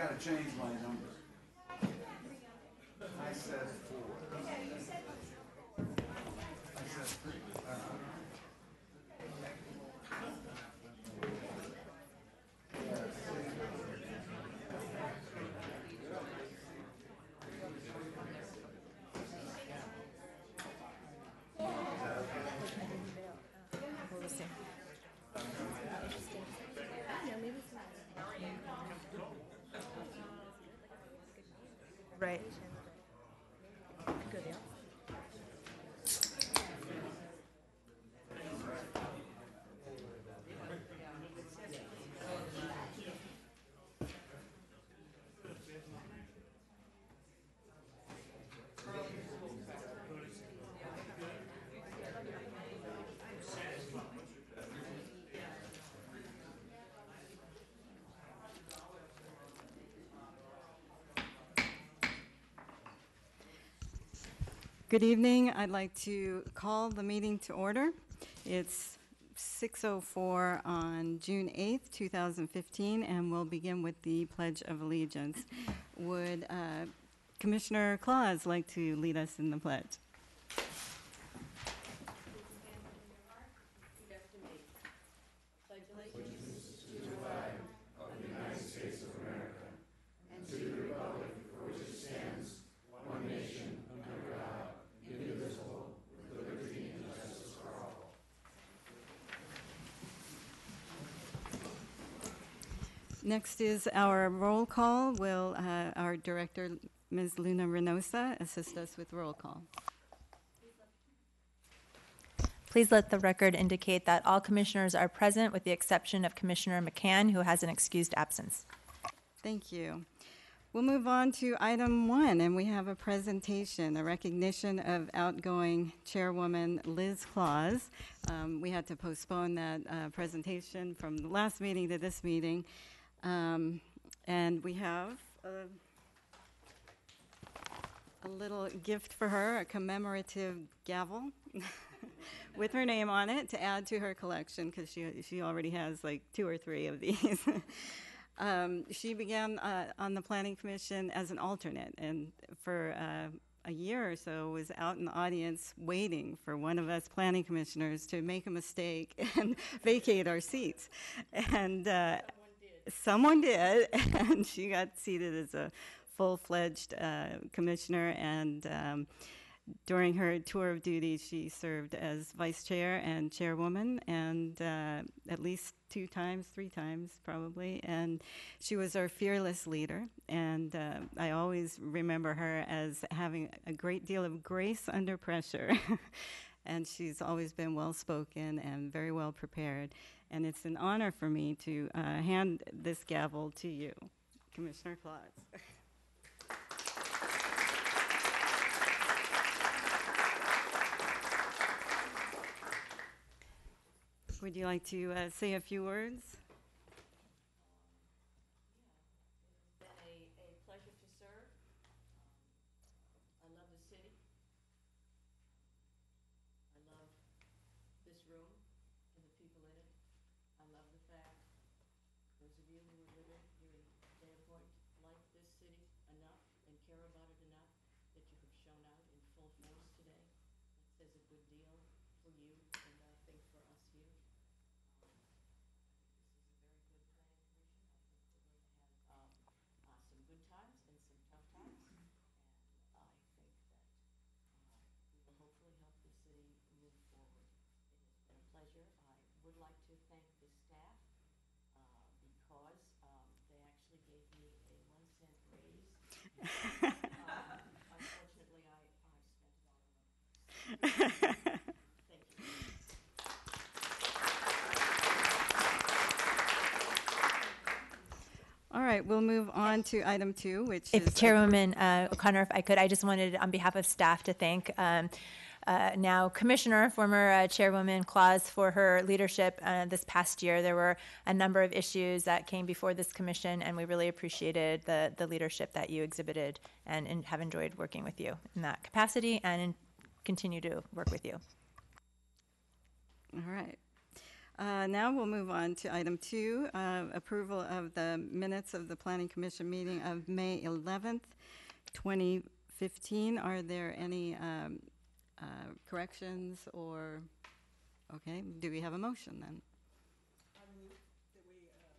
gotta change my number. Right. Good, yeah. Good evening. I'd like to call the meeting to order. It's 6:04 on June 8th, 2015, and we'll begin with the Pledge of Allegiance. Would uh, Commissioner Claus like to lead us in the pledge? Next is our roll call. Will uh, our Director, Ms. Luna Reynosa, assist us with roll call? Please let the record indicate that all commissioners are present with the exception of Commissioner McCann, who has an excused absence. Thank you. We'll move on to item one, and we have a presentation, a recognition of outgoing Chairwoman Liz Claus. Um, we had to postpone that uh, presentation from the last meeting to this meeting. Um, and we have a, a little gift for her, a commemorative gavel with her name on it to add to her collection because she, she already has like two or three of these. Um, she began uh, on the Planning Commission as an alternate, and for uh, a year or so was out in the audience waiting for one of us planning commissioners to make a mistake and vacate our seats. And uh, someone did, and she got seated as a full-fledged uh, commissioner and. Um, during her tour of duty, she served as vice chair and chairwoman, and uh, at least two times, three times probably. And she was our fearless leader. And uh, I always remember her as having a great deal of grace under pressure. and she's always been well spoken and very well prepared. And it's an honor for me to uh, hand this gavel to you, Commissioner Claus. Would you like to uh, say a few words? been a, a pleasure to serve. I love the city. I love this room and the people in it. I love the fact, those of you who are living here in Dana Point like this city enough and care about it enough that you have shown out in full force today. That says a good deal for you and I think for us here. Um, I think this is a very good planning commission. I think we're going to have, um, uh, some good times and some tough times. And I think that, uh, we will hopefully help the city move forward. It has been a pleasure. I would like to thank the staff, uh, because, um, they actually gave me a one cent raise. Um, Unfortunately, I, I spent it all on Thank you. All right, we'll move on to item two, which If is. Chairwoman uh, O'Connor, if I could, I just wanted, on behalf of staff, to thank um, uh, now Commissioner, former uh, Chairwoman Claus, for her leadership uh, this past year. There were a number of issues that came before this commission, and we really appreciated the, the leadership that you exhibited and, and have enjoyed working with you in that capacity and in, continue to work with you. All right. Uh, Now we'll move on to item two, uh, approval of the minutes of the Planning Commission meeting of May 11th, 2015. Are there any um, uh, corrections or, okay, do we have a motion then? I move that we uh,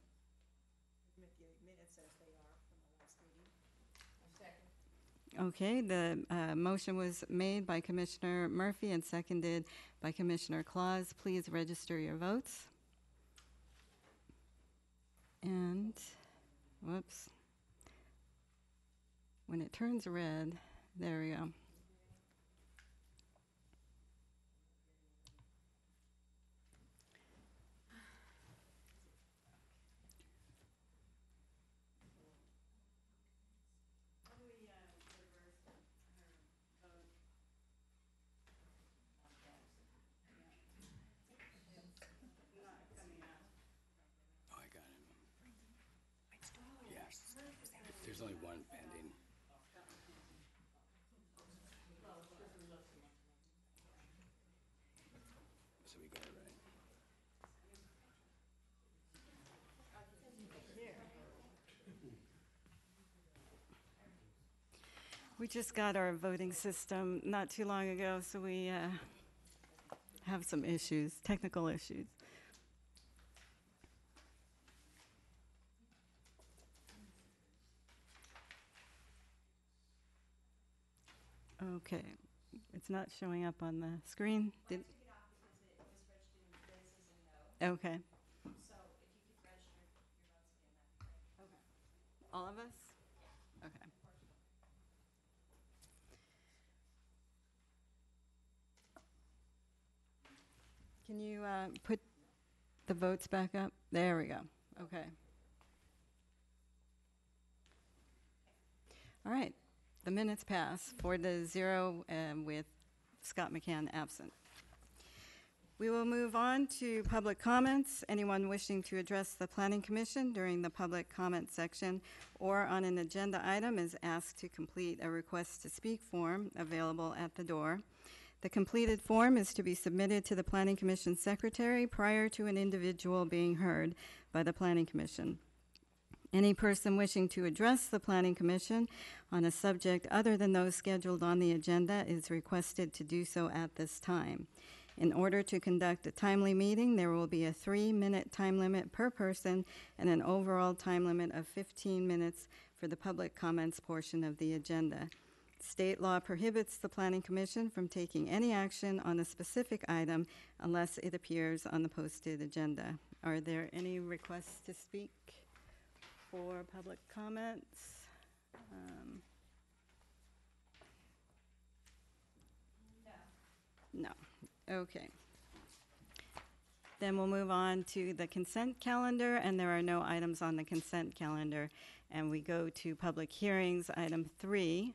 admit the minutes as they are from the last meeting. Okay, the uh, motion was made by Commissioner Murphy and seconded by Commissioner Claus. Please register your votes. And, whoops. When it turns red, there we go. Oh, I got it. Yes. There's only one pending. So we got it right. We just got our voting system not too long ago, so we uh, have some issues, technical issues. Okay, it's not showing up on the screen. Did- Okay. All of us? Okay. Can you uh, put the votes back up? There we go. Okay. All right. The minutes pass four to zero um, with Scott McCann absent. We will move on to public comments. Anyone wishing to address the Planning Commission during the public comment section or on an agenda item is asked to complete a request to speak form available at the door. The completed form is to be submitted to the Planning Commission Secretary prior to an individual being heard by the Planning Commission. Any person wishing to address the Planning Commission on a subject other than those scheduled on the agenda is requested to do so at this time. In order to conduct a timely meeting, there will be a three-minute time limit per person and an overall time limit of 15 minutes for the public comments portion of the agenda. State law prohibits the Planning Commission from taking any action on a specific item unless it appears on the posted agenda. Are there any requests to speak for public comments? Um, No. Okay. Then we'll move on to the consent calendar, and there are no items on the consent calendar. And we go to public hearings, item three.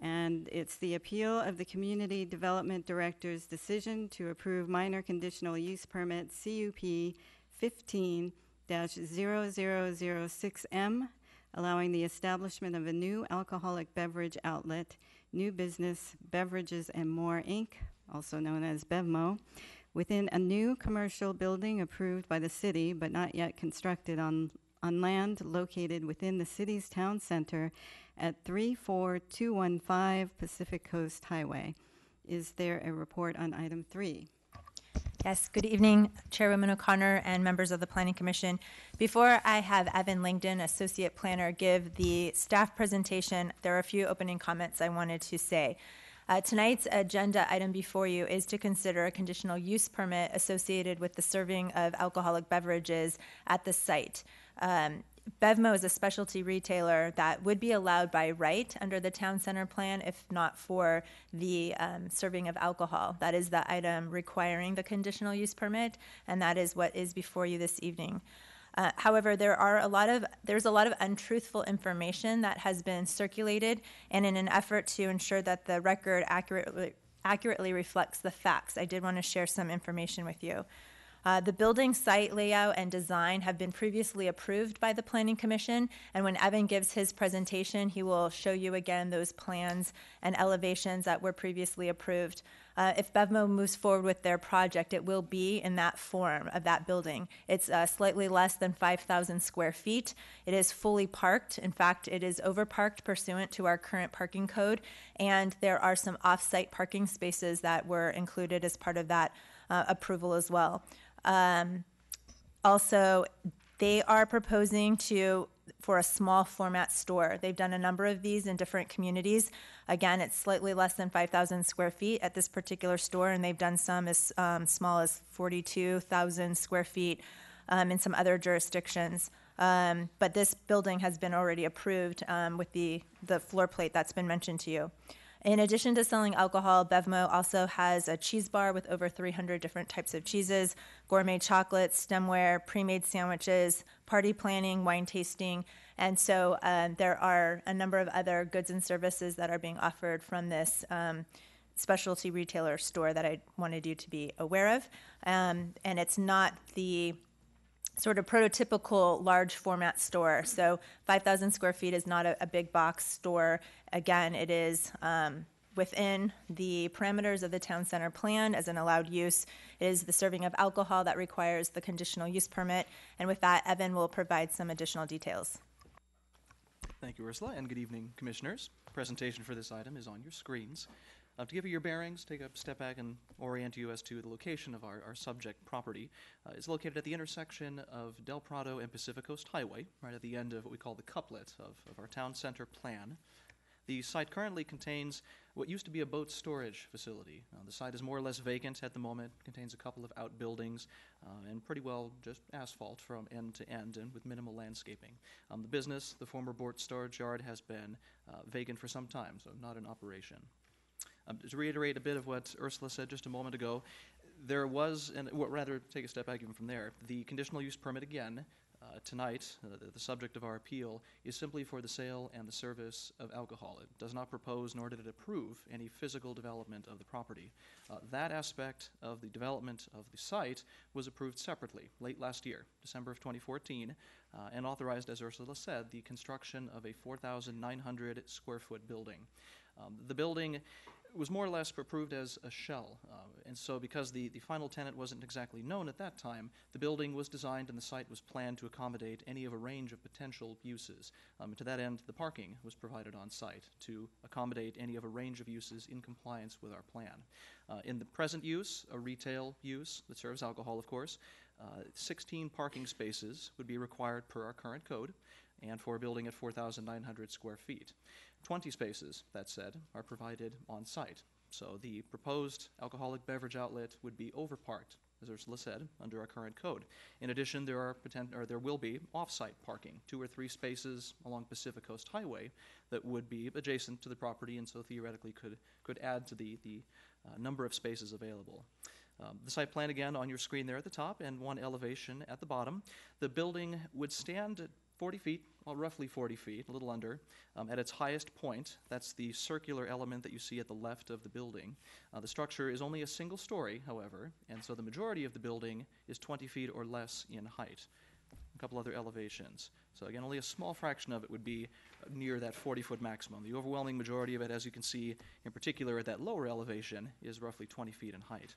And it's the appeal of the Community Development Director's decision to approve minor conditional use permit CUP fifteen 6 M, allowing the establishment of a new alcoholic beverage outlet, New Business Beverages and More, Inc., also known as BevMo, within a new commercial building approved by the city but not yet constructed on, on land located within the city's town center at 34215 Pacific Coast Highway. Is there a report on item three? Yes, good evening, Chairwoman O'Connor and members of the Planning Commission. Before I have Evan Langdon, Associate Planner, give the staff presentation, there are a few opening comments I wanted to say. Uh, tonight's agenda item before you is to consider a conditional use permit associated with the serving of alcoholic beverages at the site. Um, Bevmo is a specialty retailer that would be allowed by right under the town center plan if not for the um, serving of alcohol. That is the item requiring the conditional use permit, and that is what is before you this evening. Uh, however, there are a lot of there's a lot of untruthful information that has been circulated, and in an effort to ensure that the record accurately accurately reflects the facts, I did want to share some information with you. Uh, the building site layout and design have been previously approved by the Planning Commission, and when Evan gives his presentation, he will show you again those plans and elevations that were previously approved. Uh, if Bevmo moves forward with their project, it will be in that form of that building. It's uh, slightly less than 5,000 square feet. It is fully parked. In fact, it is overparked pursuant to our current parking code, and there are some off-site parking spaces that were included as part of that uh, approval as well. Um, also, they are proposing to for a small format store. They've done a number of these in different communities. Again, it's slightly less than 5,000 square feet at this particular store, and they've done some as um, small as 42,000 square feet um, in some other jurisdictions. Um, but this building has been already approved um, with the, the floor plate that's been mentioned to you. In addition to selling alcohol, Bevmo also has a cheese bar with over 300 different types of cheeses, gourmet chocolates, stemware, pre-made sandwiches, party planning, wine tasting, and so um, there are a number of other goods and services that are being offered from this um, specialty retailer store that I wanted you to be aware of. Um, and it's not the sort of prototypical large format store. So 5,000 square feet is not a, a big box store. Again, it is um, within the parameters of the town center plan as an allowed use. It is the serving of alcohol that requires the conditional use permit. And with that, Evan will provide some additional details. Thank you, Ursula, and good evening, Commissioners. Presentation for this item is on your screens. Uh, to give you your bearings, take a step back and orient you as to the location of our, our subject property. Uh, it's located at the intersection of Del Prado and Pacific Coast Highway, right at the end of what we call the couplet of, of our town center plan. The site currently contains what used to be a boat storage facility. Uh, the site is more or less vacant at the moment, contains a couple of outbuildings, uh, and pretty well just asphalt from end to end and with minimal landscaping. Um, the business, the former boat storage yard, has been uh, vacant for some time, so not in operation. Um, to reiterate a bit of what Ursula said just a moment ago, there was, and rather take a step back even from there, the conditional use permit again uh, tonight, uh, the, the subject of our appeal, is simply for the sale and the service of alcohol. It does not propose nor did it approve any physical development of the property. Uh, that aspect of the development of the site was approved separately late last year, December of 2014, uh, and authorized, as Ursula said, the construction of a 4,900 square foot building. Um, the building was more or less approved as a shell. Uh, and so, because the, the final tenant wasn't exactly known at that time, the building was designed and the site was planned to accommodate any of a range of potential uses. Um, to that end, the parking was provided on site to accommodate any of a range of uses in compliance with our plan. Uh, in the present use, a retail use that serves alcohol, of course, uh, 16 parking spaces would be required per our current code and for a building at 4,900 square feet. 20 spaces, that said, are provided on site. So the proposed alcoholic beverage outlet would be overparked, as Ursula said, under our current code. In addition, there are potent- or there will be off-site parking, two or three spaces along Pacific Coast Highway that would be adjacent to the property, and so theoretically could could add to the the uh, number of spaces available. Um, the site plan again on your screen there at the top, and one elevation at the bottom. The building would stand 40 feet, well, roughly 40 feet, a little under, um, at its highest point. That's the circular element that you see at the left of the building. Uh, the structure is only a single story, however, and so the majority of the building is 20 feet or less in height. A couple other elevations. So, again, only a small fraction of it would be uh, near that 40 foot maximum. The overwhelming majority of it, as you can see, in particular at that lower elevation, is roughly 20 feet in height.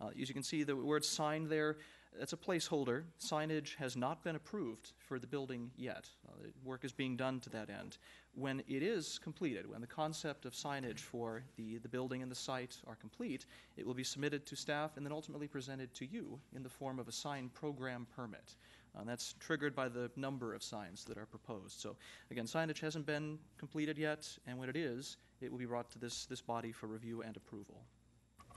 Uh, as you can see, the word sign there that's a placeholder. Signage has not been approved for the building yet. Uh, work is being done to that end. When it is completed, when the concept of signage for the, the building and the site are complete, it will be submitted to staff and then ultimately presented to you in the form of a sign program permit. Uh, that's triggered by the number of signs that are proposed. So, again, signage hasn't been completed yet, and when it is, it will be brought to this, this body for review and approval.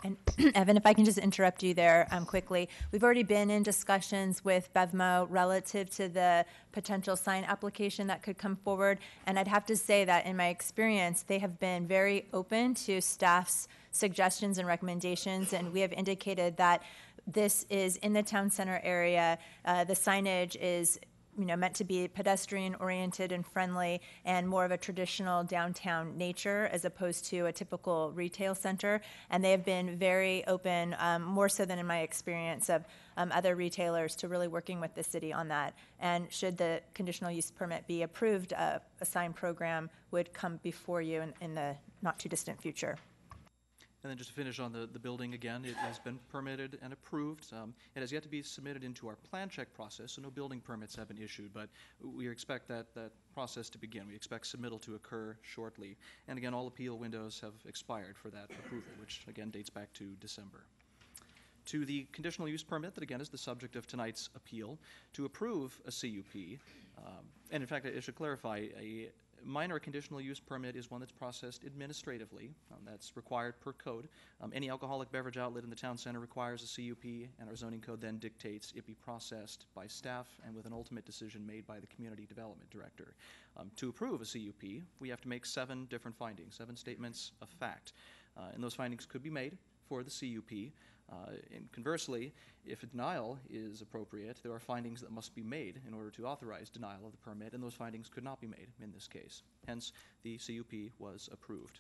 And Evan, if I can just interrupt you there um, quickly, we've already been in discussions with Bevmo relative to the potential sign application that could come forward. And I'd have to say that in my experience, they have been very open to staff's suggestions and recommendations. And we have indicated that this is in the town center area. Uh, the signage is you know, meant to be pedestrian oriented and friendly and more of a traditional downtown nature as opposed to a typical retail center. And they have been very open, um, more so than in my experience of um, other retailers, to really working with the city on that. And should the conditional use permit be approved, uh, a sign program would come before you in, in the not too distant future. And then just to finish on the, the building again, it has been permitted and approved. Um, it has yet to be submitted into our plan check process, so no building permits have been issued, but we expect that, that process to begin. We expect submittal to occur shortly. And again, all appeal windows have expired for that approval, which again dates back to December. To the conditional use permit, that again is the subject of tonight's appeal, to approve a CUP, um, and in fact, I should clarify, a minor conditional use permit is one that's processed administratively. Um, that's required per code. Um, any alcoholic beverage outlet in the town center requires a CUP, and our zoning code then dictates it be processed by staff and with an ultimate decision made by the community development director. Um, to approve a CUP, we have to make seven different findings, seven statements of fact. Uh, and those findings could be made for the CUP. Uh, and conversely, if a denial is appropriate, there are findings that must be made in order to authorize denial of the permit, and those findings could not be made in this case. Hence, the CUP was approved.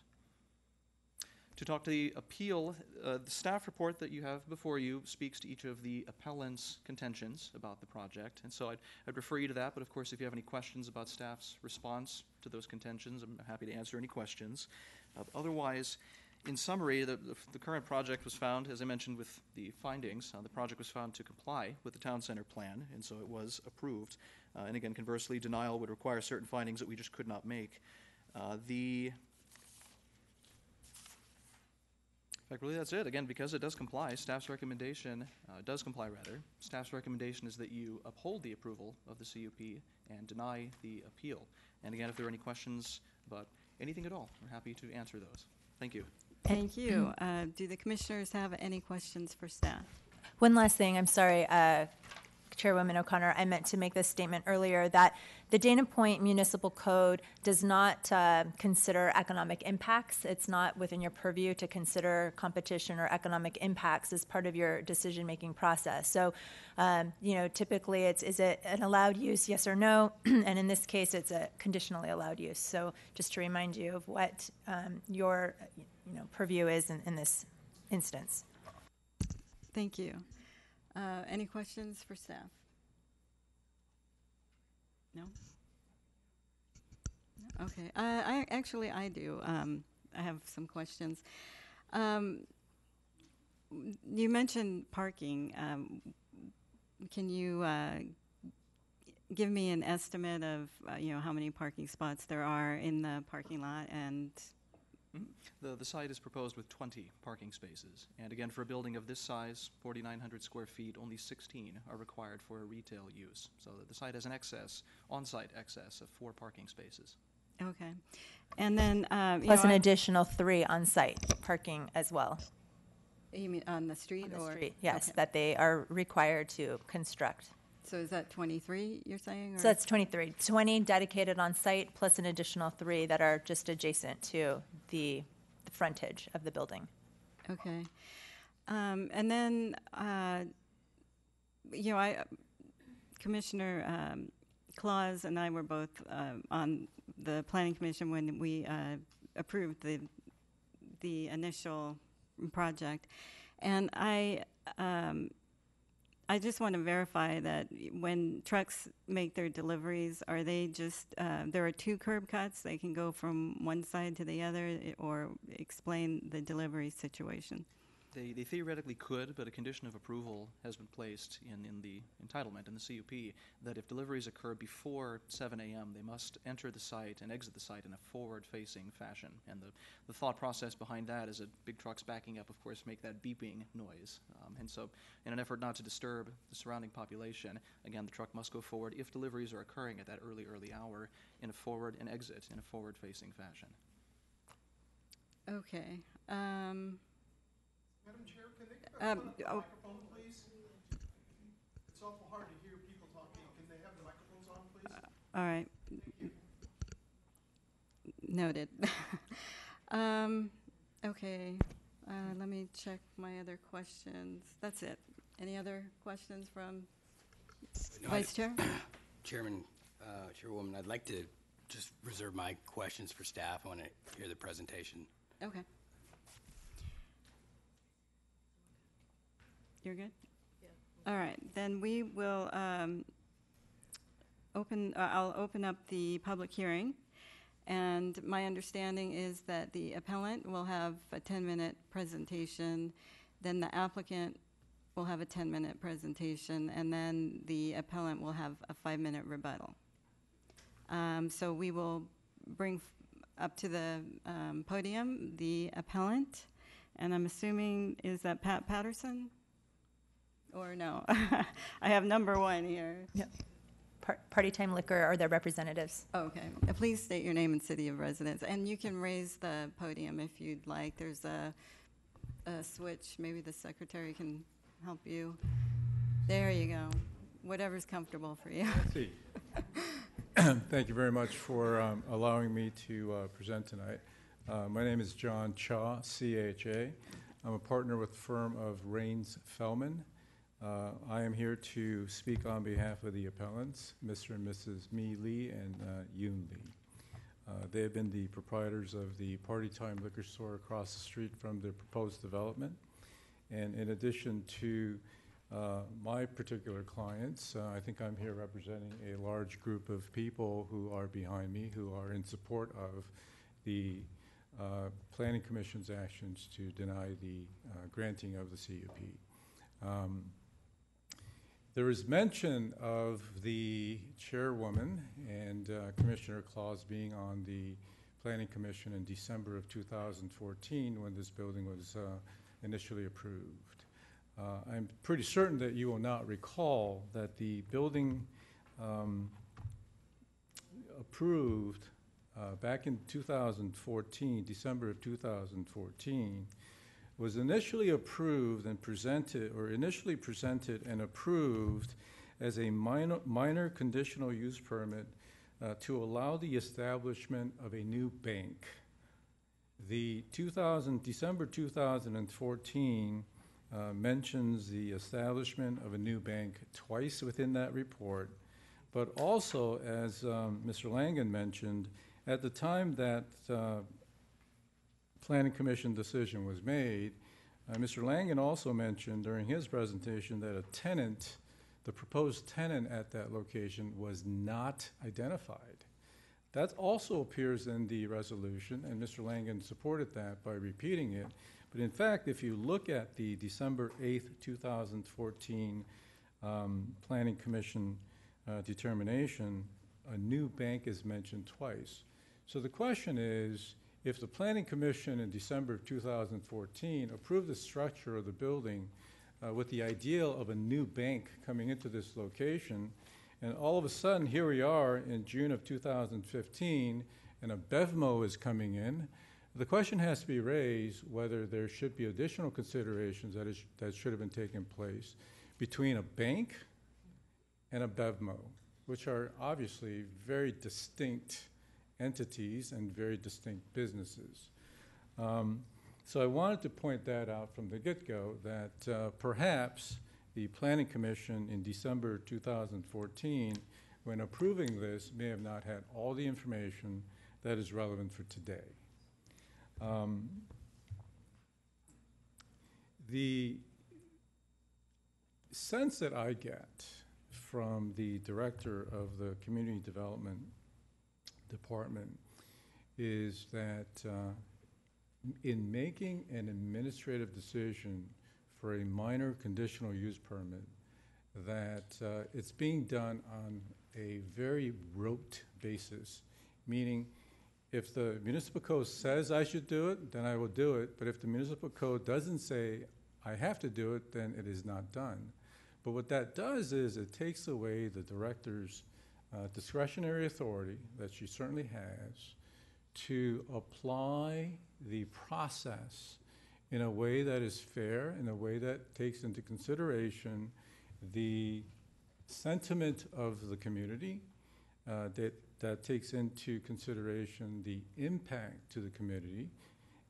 To talk to the appeal, uh, the staff report that you have before you speaks to each of the appellant's contentions about the project, and so I'd, I'd refer you to that. But of course, if you have any questions about staff's response to those contentions, I'm happy to answer any questions. Uh, otherwise, in summary, the, the, the current project was found, as I mentioned with the findings, uh, the project was found to comply with the town center plan, and so it was approved. Uh, and again, conversely, denial would require certain findings that we just could not make. Uh, the in fact, really, that's it. Again, because it does comply, staff's recommendation uh, does comply. Rather, staff's recommendation is that you uphold the approval of the CUP and deny the appeal. And again, if there are any questions about anything at all, we're happy to answer those. Thank you. Thank you. Uh, Do the commissioners have any questions for staff? One last thing, I'm sorry, uh, Chairwoman O'Connor, I meant to make this statement earlier that the Dana Point Municipal Code does not uh, consider economic impacts. It's not within your purview to consider competition or economic impacts as part of your decision-making process. So, um, you know, typically it's, is it an allowed use, yes or no? And in this case, it's a conditionally allowed use. So just to remind you of what um, your, you know, purview is in, in this instance. Thank you. Uh, Any questions for staff? No? Okay, Uh, I, actually, I do. Um, I have some questions. Um, You mentioned parking. Um, Can you uh, give me an estimate of, uh, you know, how many parking spots there are in the parking lot and The, the site is proposed with 20 parking spaces. And again, for a building of this size, 4,900 square feet, only 16 are required for a retail use. So the site has an excess, on-site excess of four parking spaces. Okay. And then, um, you Plus know, an I- additional three on-site parking as well. you mean on the street On the or? street, yes, Okay. that they are required to construct. So is that 23 you're saying? So or- that's 23, 20 dedicated on-site, plus an additional three that are just adjacent to the the frontage of the building. Okay. Um, And then, uh, you know, I, Commissioner um, Claus and I were both um, on the Planning Commission when we uh, approved the, the initial project. And I, um, I just want to verify that when trucks make their deliveries, are they just, uh, there are two curb cuts, they can go from one side to the other, or explain the delivery situation? They, they theoretically could, but a condition of approval has been placed in, in the entitlement, in the CUP, that if deliveries occur before 7 a.m., they must enter the site and exit the site in a forward-facing fashion. And the, the thought process behind that is that big trucks backing up, of course, make that beeping noise. Um, and so, in an effort not to disturb the surrounding population, again, the truck must go forward if deliveries are occurring at that early, early hour in a forward and exit in a forward-facing fashion. Okay. um, Madam Chair, can they put Um, on the oh. microphone, please? It's awful hard to hear people talking. Can they have the microphones on, please? All right. Noted. Um, Okay, uh, let me check my other questions. That's it. Any other questions from No, I- Vice Chair? Chairman, uh, Chairwoman, I'd like to just reserve my questions for staff. I want to hear the presentation. Okay. You're good? All right, then we will um, open, uh, I'll open up the public hearing. And my understanding is that the appellant will have a 10-minute presentation, then the applicant will have a 10-minute presentation, and then the appellant will have a five-minute rebuttal. Um, So we will bring f- up to the um, podium the appellant, and I'm assuming, is that Pat Patterson? Or no? I have number one here. Par- Party Time Liquor are their representatives. Okay. Uh, Please state your name and city of residence, and you can raise the podium if you'd like. There's a, a switch, maybe the secretary can help you. There you go. Whatever's comfortable for you. See. Thank you very much for um, allowing me to uh, present tonight. Uh, My name is John Cha, C-H-A. I'm a partner with the firm of Rains Fellman. Uh, I am here to speak on behalf of the appellants, Mr. and Mrs. Mi Lee and uh, Yoon Lee. Uh, They have been the proprietors of the Party Time Liquor Store across the street from the proposed development. And in addition to uh, my particular clients, uh, I think I'm here representing a large group of people who are behind me, who are in support of the uh, Planning Commission's actions to deny the uh, granting of the CUP. Um, There is mention of the chairwoman and uh, Commissioner Claus being on the Planning Commission in December of 2014 when this building was uh, initially approved. Uh, I'm pretty certain that you will not recall that the building um, approved uh, back in 2014, December of 2014, was initially approved and presented, or initially presented and approved as a minor, minor conditional use permit uh, to allow the establishment of a new bank. The 2000, December 2014 uh, mentions the establishment of a new bank twice within that report, but also, as um, Mr. Langen mentioned, at the time that uh, Planning Commission decision was made, uh, Mr. Langen also mentioned during his presentation that a tenant, the proposed tenant at that location was not identified. That also appears in the resolution, and Mr. Langen supported that by repeating it. But in fact, if you look at the December 8th, 2014 um, Planning Commission uh, determination, a new bank is mentioned twice. So the question is, if the Planning Commission in December of 2014 approved the structure of the building uh, with the ideal of a new bank coming into this location, and all of a sudden, here we are in June of 2015, and a BevMo is coming in, the question has to be raised whether there should be additional considerations that, is, that should have been taken place between a bank and a BevMo, which are obviously very distinct entities and very distinct businesses. Um, so I wanted to point that out from the get-go, that uh, perhaps the Planning Commission in December 2014, when approving this, may have not had all the information that is relevant for today. Um, the sense that I get from the director of the Community Development Department is that uh, in making an administrative decision for a minor conditional use permit, that uh, it's being done on a very rote basis, meaning if the municipal code says I should do it, then I will do it, but if the municipal code doesn't say I have to do it, then it is not done. But what that does is it takes away the director's uh, discretionary authority that she certainly has to apply the process in a way that is fair, in a way that takes into consideration the sentiment of the community, uh, that, that takes into consideration the impact to the community.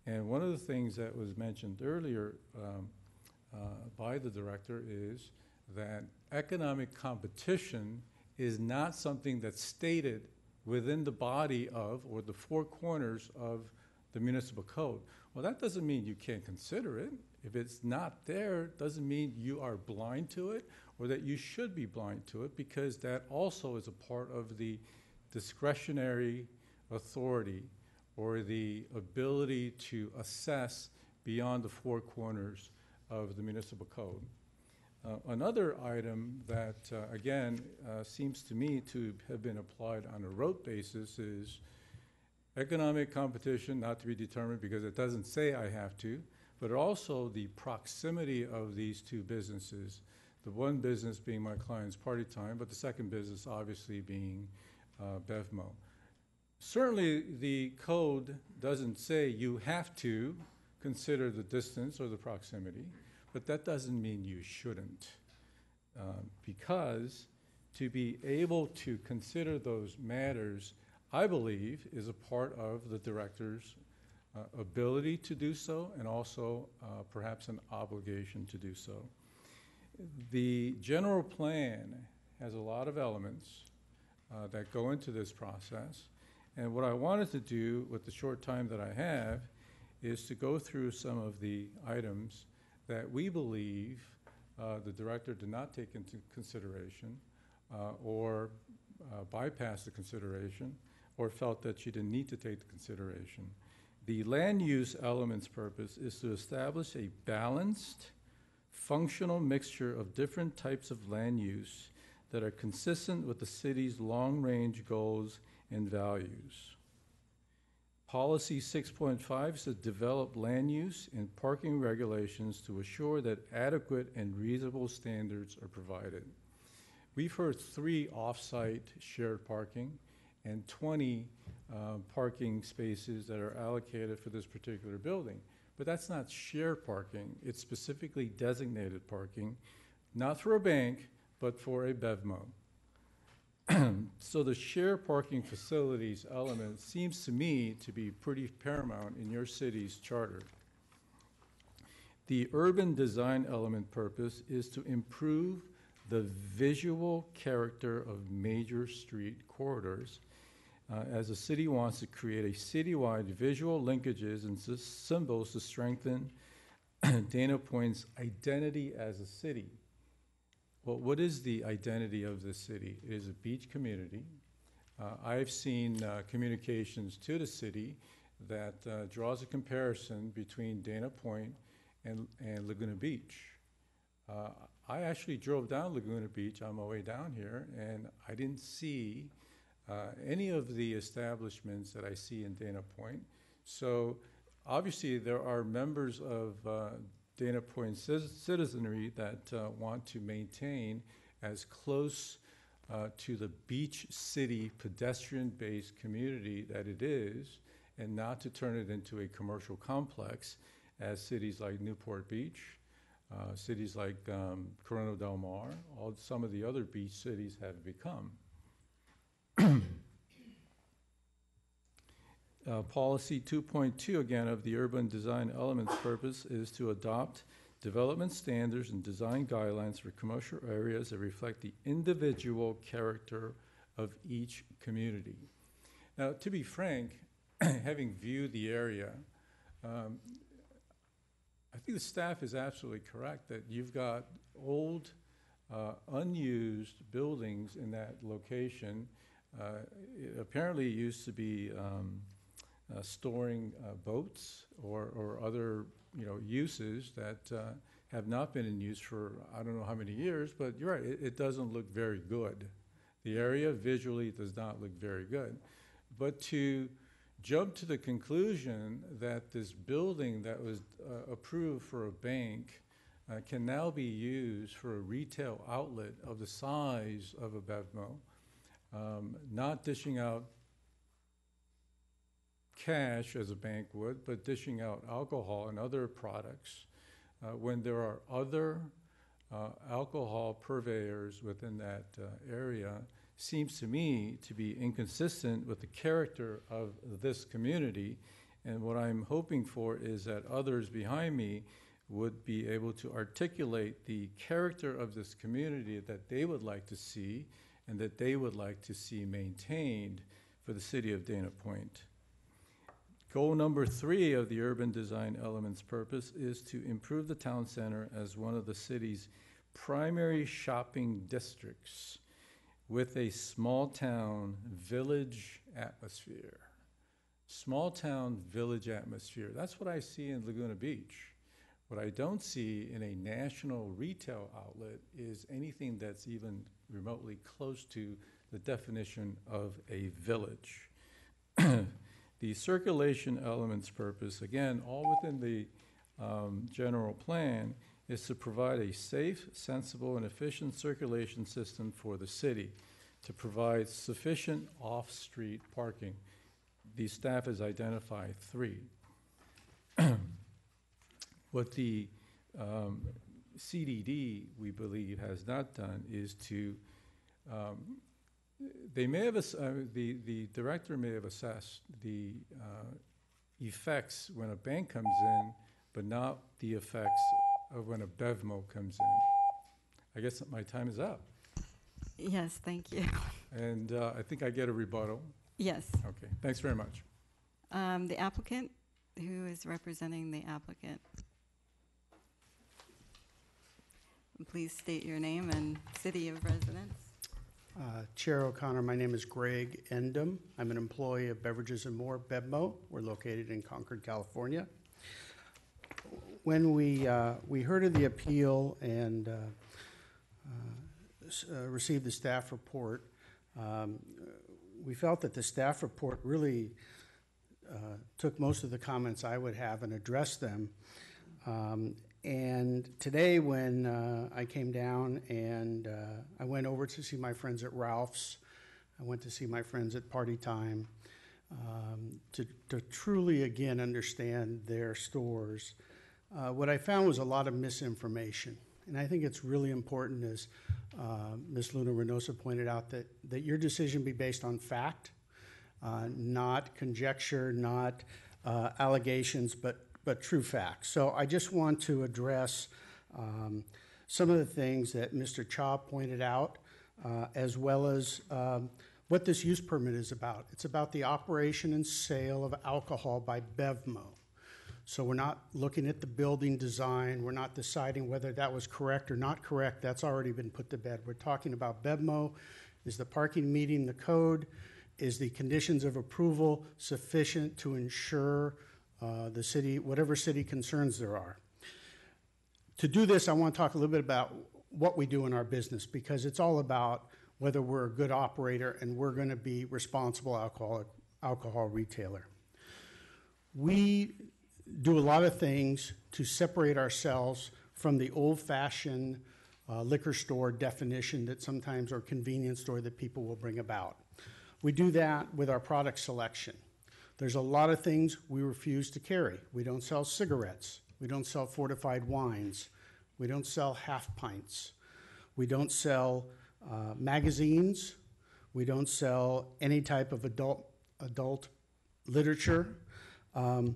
And one of the things that was mentioned earlier um, uh, by the director is that economic competition is not something that's stated within the body of or the four corners of the municipal code. Well, that doesn't mean you can't consider it. If it's not there, doesn't mean you are blind to it or that you should be blind to it because that also is a part of the discretionary authority or the ability to assess beyond the four corners of the municipal code. Uh, Another item that, uh, again, uh, seems to me to have been applied on a rote basis is economic competition, not to be determined because it doesn't say I have to, but also the proximity of these two businesses. The one business being my client's Party Time, but the second business obviously being uh, Bevmo. Certainly, the code doesn't say you have to consider the distance or the proximity, but that doesn't mean you shouldn't. Um, because to be able to consider those matters, I believe, is a part of the director's uh, ability to do so and also uh, perhaps an obligation to do so. The general plan has a lot of elements uh, that go into this process. And what I wanted to do with the short time that I have is to go through some of the items that we believe uh, the director did not take into consideration uh, or uh, bypass the consideration or felt that she didn't need to take the consideration. The land use element's purpose is to establish a balanced, functional mixture of different types of land use that are consistent with the city's long-range goals and values. Policy 6.5 is to develop land use and parking regulations to assure that adequate and reasonable standards are provided. We've heard three off-site shared parking and 20 uh, parking spaces that are allocated for this particular building. But that's not shared parking, it's specifically designated parking, not for a bank, but for a BevMo. so the share parking facilities element seems to me to be pretty paramount in your city's charter. The urban design element purpose is to improve the visual character of major street corridors uh, as the city wants to create a citywide visual linkages and symbols to strengthen Dana Point's identity as a city. Well, what is the identity of the city? It is a beach community. Uh, I've seen uh, communications to the city that uh, draws a comparison between Dana Point and, and Laguna Beach. Uh, I actually drove down Laguna Beach on my way down here, and I didn't see uh, any of the establishments that I see in Dana Point. So obviously, there are members of uh, Dana Point citizenry that uh, want to maintain as close uh, to the beach city pedestrian-based community that it is, and not to turn it into a commercial complex as cities like Newport Beach, uh, cities like um, Corona del Mar, all some of the other beach cities have become. Uh, Policy 2.2, again, of the urban design elements purpose is to adopt development standards and design guidelines for commercial areas that reflect the individual character of each community. Now, to be frank, having viewed the area, um, I think the staff is absolutely correct that you've got old, uh, unused buildings in that location. Uh, it apparently used to be um, uh, storing uh, boats or, or other you know uses that uh, have not been in use for I don't know how many years. But you're right; it, it doesn't look very good. The area visually does not look very good. But to jump to the conclusion that this building that was uh, approved for a bank uh, can now be used for a retail outlet of the size of a Bevmo, um, not dishing out cash as a bank would, but dishing out alcohol and other products uh, when there are other uh, alcohol purveyors within that uh, area seems to me to be inconsistent with the character of this community. And what I'm hoping for is that others behind me would be able to articulate the character of this community that they would like to see and that they would like to see maintained for the city of Dana Point. Goal number three of the urban design elements purpose is to improve the town center as one of the city's primary shopping districts with a small town village atmosphere. Small town village atmosphere. That's what I see in Laguna Beach. What I don't see in a national retail outlet is anything that's even remotely close to the definition of a village. The circulation elements purpose, again, all within the um, general plan, is to provide a safe, sensible, and efficient circulation system for the city, to provide sufficient off-street parking. The staff has identified three. What the um, CDD, we believe, has not done is to, um, they may have, ass- uh, the, the director may have assessed the uh, effects when a bank comes in, but not the effects of when a BevMo comes in. I guess my time is up, Yes, thank you. and uh, I think I get a rebuttal. Yes. Okay, thanks very much. Um, The applicant, who is representing the applicant? Please state your name and city of residence. Uh, Chair O'Connor, my name is Greg Endem. I'm an employee of Beverages and More, Bevmo. We're located in Concord, California. When we, uh, we heard of the appeal and uh, uh, uh, received the staff report, um, we felt that the staff report really took most of the comments I would have and addressed them. Um, and today, when uh, I came down and uh, I went over to see my friends at Ralph's, I went to see my friends at Party Time um, to, to truly again understand their stores. Uh, what I found was a lot of misinformation. And I think it's really important, as uh, Ms. Luna Reynosa pointed out, that, that your decision be based on fact, uh, not conjecture, not uh, allegations, but, but true facts. So I just want to address um, some of the things that Mr. Cha pointed out, uh, as well as um, what this use permit is about. It's about the operation and sale of alcohol by Bevmo. So we're not looking at the building design, we're not deciding whether that was correct or not correct, that's already been put to bed. We're talking about Bevmo, is the parking meeting the code? Is the conditions of approval sufficient to ensure uh, the city, whatever city concerns there are? To do this, I want to talk a little bit about what we do in our business, because it's all about whether we're a good operator and we're going to be responsible alcohol, alcohol retailer. We do a lot of things to separate ourselves from the old-fashioned uh, liquor store definition that sometimes or convenience store that people will bring about. We do that with our product selection. There's a lot of things we refuse to carry. We don't sell cigarettes. We don't sell fortified wines. We don't sell half pints. We don't sell uh, magazines. We don't sell any type of adult adult literature. Um,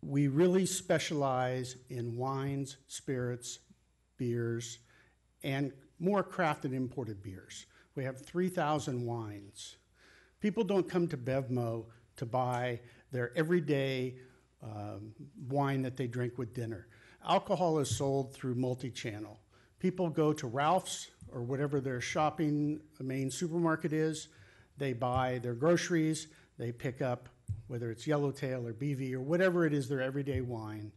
we really specialize in wines, spirits, beers, and more crafted imported beers. We have 3,000 wines. People don't come to Bevmo to buy their everyday um, wine that they drink with dinner. Alcohol is sold through multi channel. People go to Ralph's or whatever their shopping main supermarket is, they buy their groceries, they pick up whether it's Yellowtail or BV or whatever it is, their everyday wine.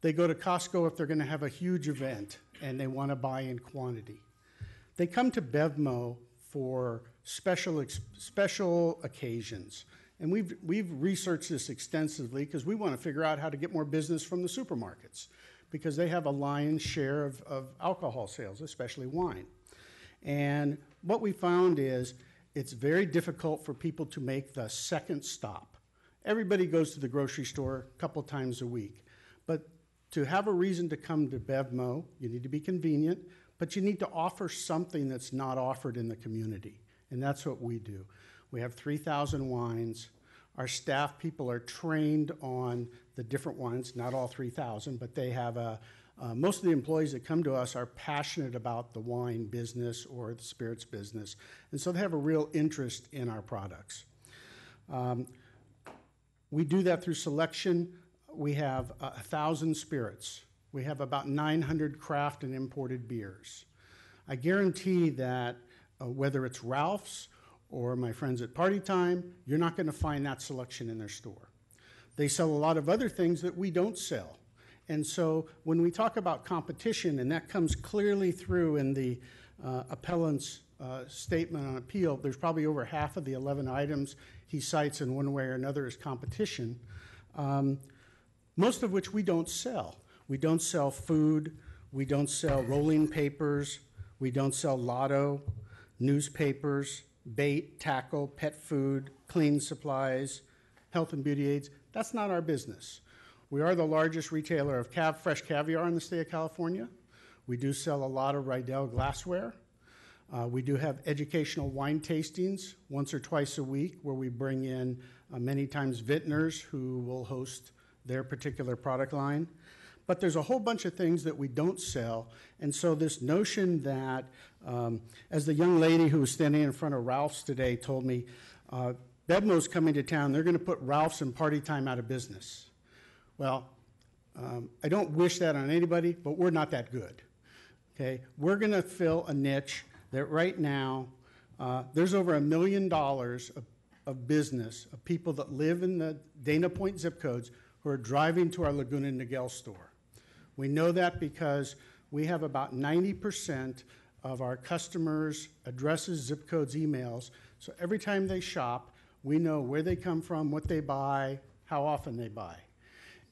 They go to Costco if they're going to have a huge event and they want to buy in quantity. They come to Bevmo for special, special occasions. And we've, we've researched this extensively because we want to figure out how to get more business from the supermarkets because they have a lion's share of, of alcohol sales, especially wine. And what we found is it's very difficult for people to make the second stop. Everybody goes to the grocery store a couple times a week. But to have a reason to come to Bevmo, you need to be convenient, but you need to offer something that's not offered in the community. And that's what we do. We have 3,000 wines. Our staff people are trained on the different wines, not all 3,000, but they have a, Uh, most of the employees that come to us are passionate about the wine business or the spirits business, and so they have a real interest in our products. Um, we do that through selection. We have a a thousand spirits. We have about 900 craft and imported beers. I guarantee that uh, whether it's Ralph's or my friends at Party Time, you're not going to find that selection in their store. They sell a lot of other things that we don't sell. And so when we talk about competition, and that comes clearly through in the uh, appellant's uh, statement on appeal, there's probably over half of the 11 items he cites in one way or another as competition, um, most of which we don't sell. We don't sell food, we don't sell rolling papers, we don't sell lotto, newspapers, bait, tackle, pet food, cleaning supplies, health and beauty aids. That's not our business. We are the largest retailer of cav- fresh caviar in the state of California. We do sell a lot of Riedel glassware. Uh, we do have educational wine tastings once or twice a week where we bring in uh, many times vintners who will host their particular product line. But there's a whole bunch of things that we don't sell. And so, this notion that, um, as the young lady who was standing in front of Ralph's today told me, uh, Bevmo's coming to town, they're going to put Ralph's and Party Time out of business. Well, um, I don't wish that on anybody, but we're not that good. Okay, we're going to fill a niche that right now uh, there's over a million dollars of, of business of people that live in the Dana Point zip codes who are driving to our Laguna Niguel store. We know that because we have about 90% of our customers' addresses, zip codes, emails. So every time they shop, we know where they come from, what they buy, how often they buy.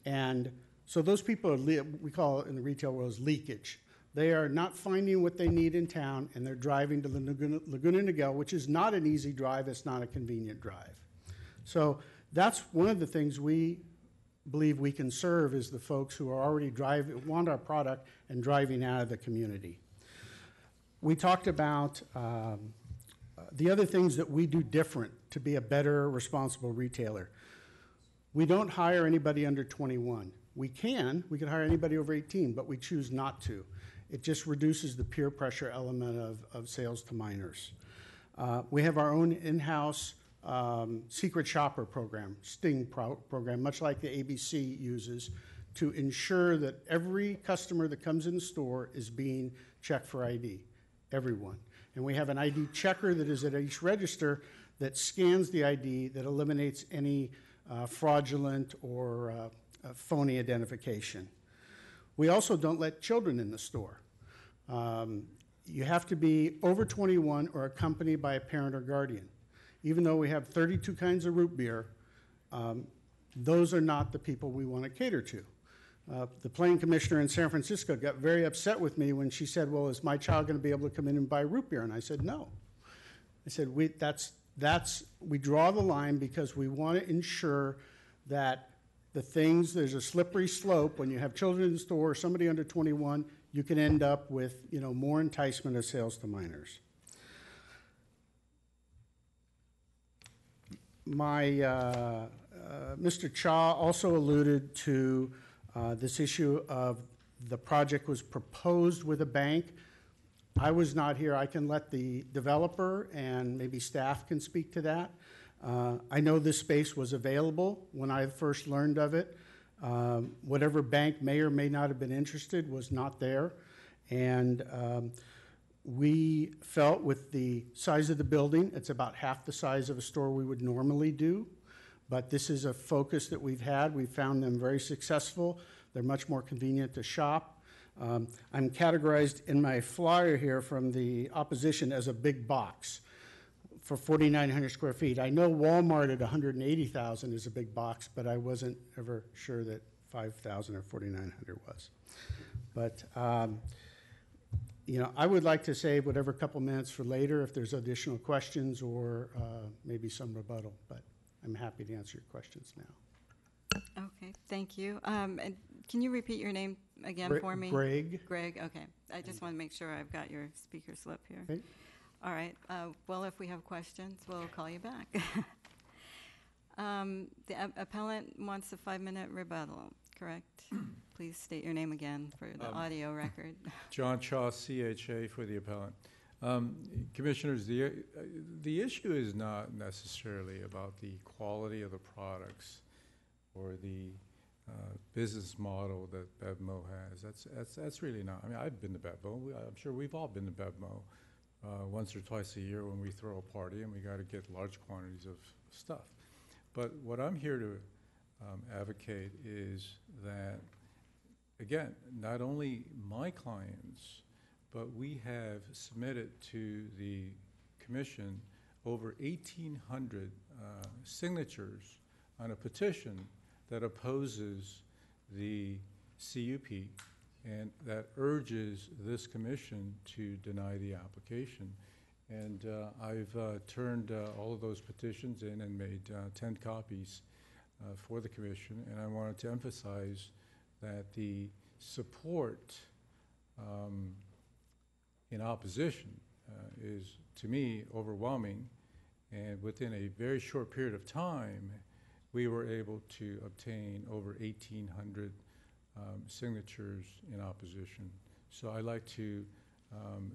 And so those people are, le- we call it in the retail world leakage. They are not finding what they need in town and they're driving to Laguna, Laguna Niguel, which is not an easy drive, it's not a convenient drive. So that's one of the things we believe we can serve is the folks who are already driving, want our product and driving out of the community. We talked about um, the other things that we do different to be a better, responsible retailer. We don't hire anybody under 21. We can, we could hire anybody over 18, but we choose not to. It just reduces the peer pressure element of, of sales to minors. Uh, we have our own in house um, secret shopper program, Sting pro- program, much like the ABC uses, to ensure that every customer that comes in the store is being checked for ID. Everyone. And we have an ID checker that is at each register that scans the ID that eliminates any uh, fraudulent or uh, phony identification. We also don't let children in the store. Um, you have to be over 21 or accompanied by a parent or guardian. Even though we have 32 kinds of root beer, um, those are not the people we want to cater to. Uh, the planning commissioner in San Francisco got very upset with me when she said, "Well, is my child going to be able to come in and buy root beer?" And I said, "No." I said, we, that's, that's, we draw the line because we want to ensure that the things, there's a slippery slope. When you have children in the store, somebody under 21, you can end up with, you know, more enticement of sales to minors. My, uh, uh, Mr. Cha also alluded to uh, this issue of the project was proposed with a bank. I was not here. I can let the developer and maybe staff can speak to that. Uh, I know this space was available when I first learned of it. Um, whatever bank may or may not have been interested was not there. And um, we felt with the size of the building, it's about half the size of a store we would normally do. But this is a focus that we've had. We've found them very successful. They're much more convenient to shop. Um, I'm categorized in my flyer here from the opposition as a big box for 4,900 square feet. I know Walmart at 180,000 is a big box, but I wasn't ever sure that 5,000 or 4,900 was. But, um, you know, I would like to save whatever couple minutes for later if there's additional questions or uh, maybe some rebuttal, but I'm happy to answer your questions now. Okay, thank you. Um, and can you repeat your name again Gre- for me? Greg, Greg, okay. I just want to make sure I've got your speaker slip here. Okay. All right, uh, well, if we have questions, we'll call you back. Um, The ap- appellant wants a five-minute rebuttal, correct? Please state your name again for the Um, audio record. John Chaw, CHA, for the appellant. Um, Commissioners, the, uh, the issue is not necessarily about the quality of the products or the uh, business model that BevMo has. That's, that's, that's really not, I mean, I've been to BevMo, We- I'm sure we've all been to BevMo uh, once or twice a year when we throw a party and we got to get large quantities of stuff. But what I'm here to um, advocate is that again, not only my clients, but we have submitted to the commission over 1,800 uh, signatures on a petition that opposes the CUP and that urges this commission to deny the application. And uh, I've uh, turned uh, all of those petitions in and made uh, 10 copies uh, for the commission, and I wanted to emphasize that the support um, in opposition uh, is, to me, overwhelming. And within a very short period of time, we were able to obtain over 1,800 um, signatures in opposition. So I'd like to um,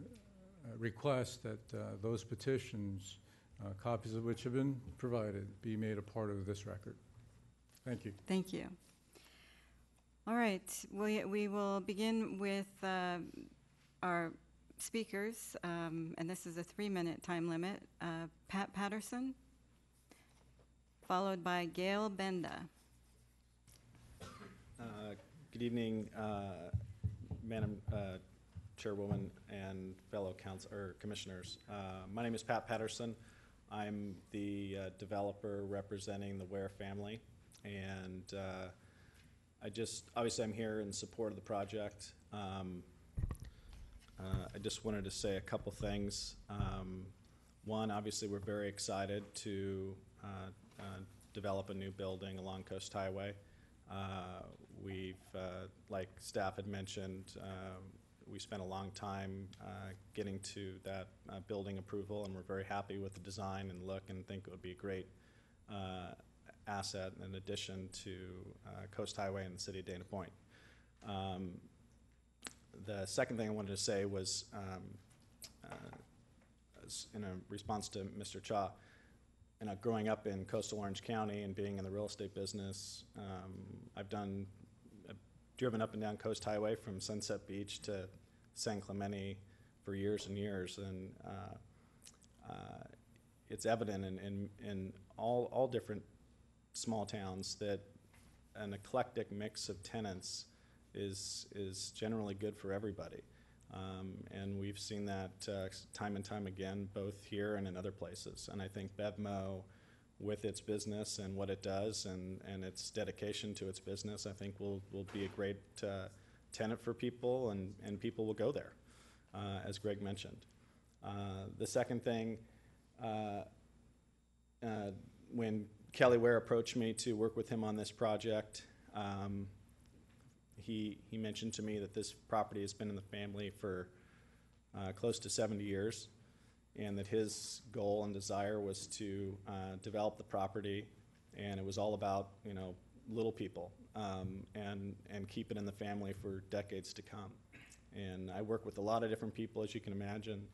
request that uh, those petitions, uh, copies of which have been provided, be made a part of this record. Thank you. Thank you. All right, we, we will begin with uh, our speakers, um, and this is a three-minute time limit. Uh, Pat Patterson, followed by Gail Benda. Uh, Good evening, uh, Madam uh, Chairwoman and fellow council, or commissioners. Uh, My name is Pat Patterson. I'm the uh, developer representing the Ware family. And uh, I just, obviously, I'm here in support of the project. Um, uh, I just wanted to say a couple things. Um, One, obviously, we're very excited to uh, uh, develop a new building along Coast Highway. Uh, We've, uh, like staff had mentioned, um, we spent a long time uh, getting to that uh, building approval, and we're very happy with the design and look, and think it would be a great uh, asset in addition to uh, Coast Highway and the city of Dana Point. Um, The second thing I wanted to say was, um, uh, in a response to Mr. Cha, you know, growing up in coastal Orange County and being in the real estate business, um, I've done, I've driven up and down Coast Highway from Sunset Beach to San Clemente for years and years, and uh, uh, it's evident in, in, in all, all different small towns that an eclectic mix of tenants is, is generally good for everybody. Um, and we've seen that uh, time and time again, both here and in other places. And I think BevMo, with its business and what it does and, and its dedication to its business, I think will, will be a great uh, tenant for people and, and people will go there, uh, as Greg mentioned. Uh, the second thing, uh, uh, when Kelly Ware approached me to work with him on this project, um, he, he mentioned to me that this property has been in the family for uh, close to 70 years, and that his goal and desire was to uh, develop the property, and it was all about, you know, little people, um, and, and keep it in the family for decades to come. And I work with a lot of different people, as you can imagine,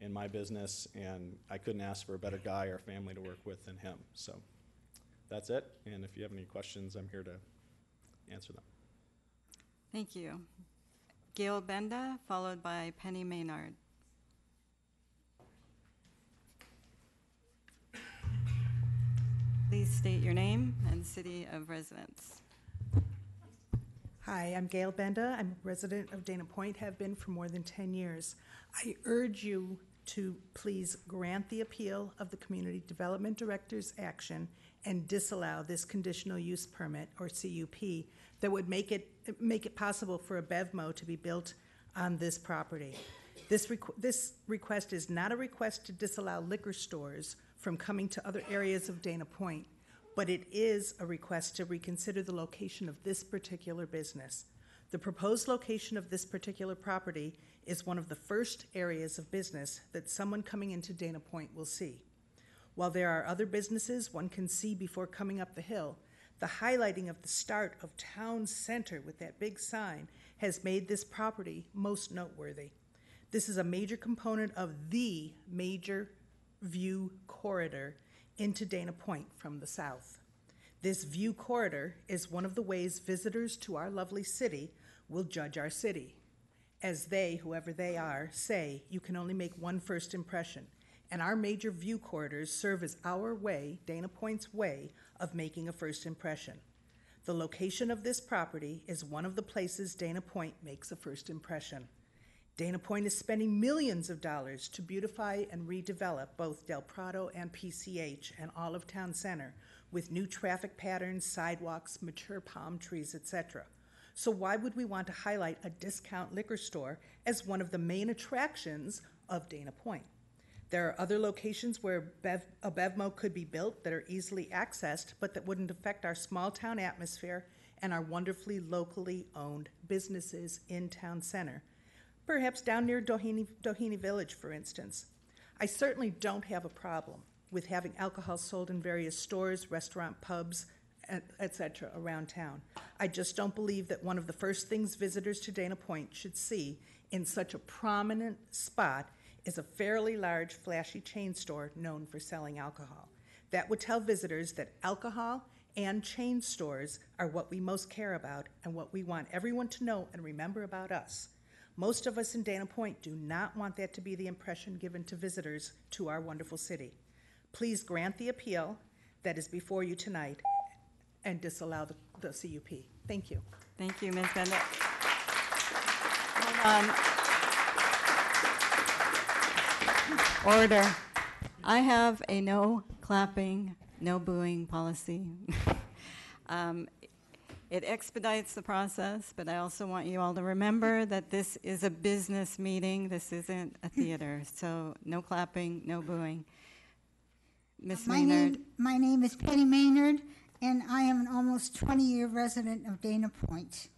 in my business, and I couldn't ask for a better guy or family to work with than him. So that's it, and if you have any questions, I'm here to answer them. Thank you. Gail Benda, followed by Penny Maynard. Please state your name and city of residence. Hi, I'm Gail Benda. I'm a resident of Dana Point, have been for more than 10 years. I urge you to please grant the appeal of the Community Development Director's action and disallow this conditional use permit, or CUP, that would make it, make it possible for a BevMo to be built on this property. This, requ- this request is not a request to disallow liquor stores from coming to other areas of Dana Point, but it is a request to reconsider the location of this particular business. The proposed location of this particular property is one of the first areas of business that someone coming into Dana Point will see. While there are other businesses one can see before coming up the hill, the highlighting of the start of town center with that big sign has made this property most noteworthy. This is a major component of the major view corridor into Dana Point from the south. This view corridor is one of the ways visitors to our lovely city will judge our city. As they, whoever they are, say, you can only make one first impression. And our major view corridors serve as our way, Dana Point's way, of making a first impression. The location of this property is one of the places Dana Point makes a first impression. Dana Point is spending millions of dollars to beautify and redevelop both Del Prado and PCH and all of Town Center with new traffic patterns, sidewalks, mature palm trees, etc. So why would we want to highlight a discount liquor store as one of the main attractions of Dana Point? There are other locations where Bev, a Bevmo could be built that are easily accessed, but that wouldn't affect our small town atmosphere and our wonderfully locally owned businesses in town center. Perhaps down near Doheny, Doheny Village, for instance. I certainly don't have a problem with having alcohol sold in various stores, restaurant, pubs, etc. around town. I just don't believe that one of the first things visitors to Dana Point should see in such a prominent spot is a fairly large, flashy chain store known for selling alcohol. That would tell visitors that alcohol and chain stores are what we most care about and what we want everyone to know and remember about us. Most of us in Dana Point do not want that to be the impression given to visitors to our wonderful city. Please grant the appeal that is before you tonight and disallow the, the CUP. Thank you. Thank you, Ms. Bennett. Hold Order. I have a no clapping, no booing policy. um, it expedites the process, but I also want you all to remember that this is a business meeting. This isn't a theater. So no clapping, no booing. Ms. My Maynard. name, my name is Penny Maynard, and I am an almost 20-year resident of Dana Point.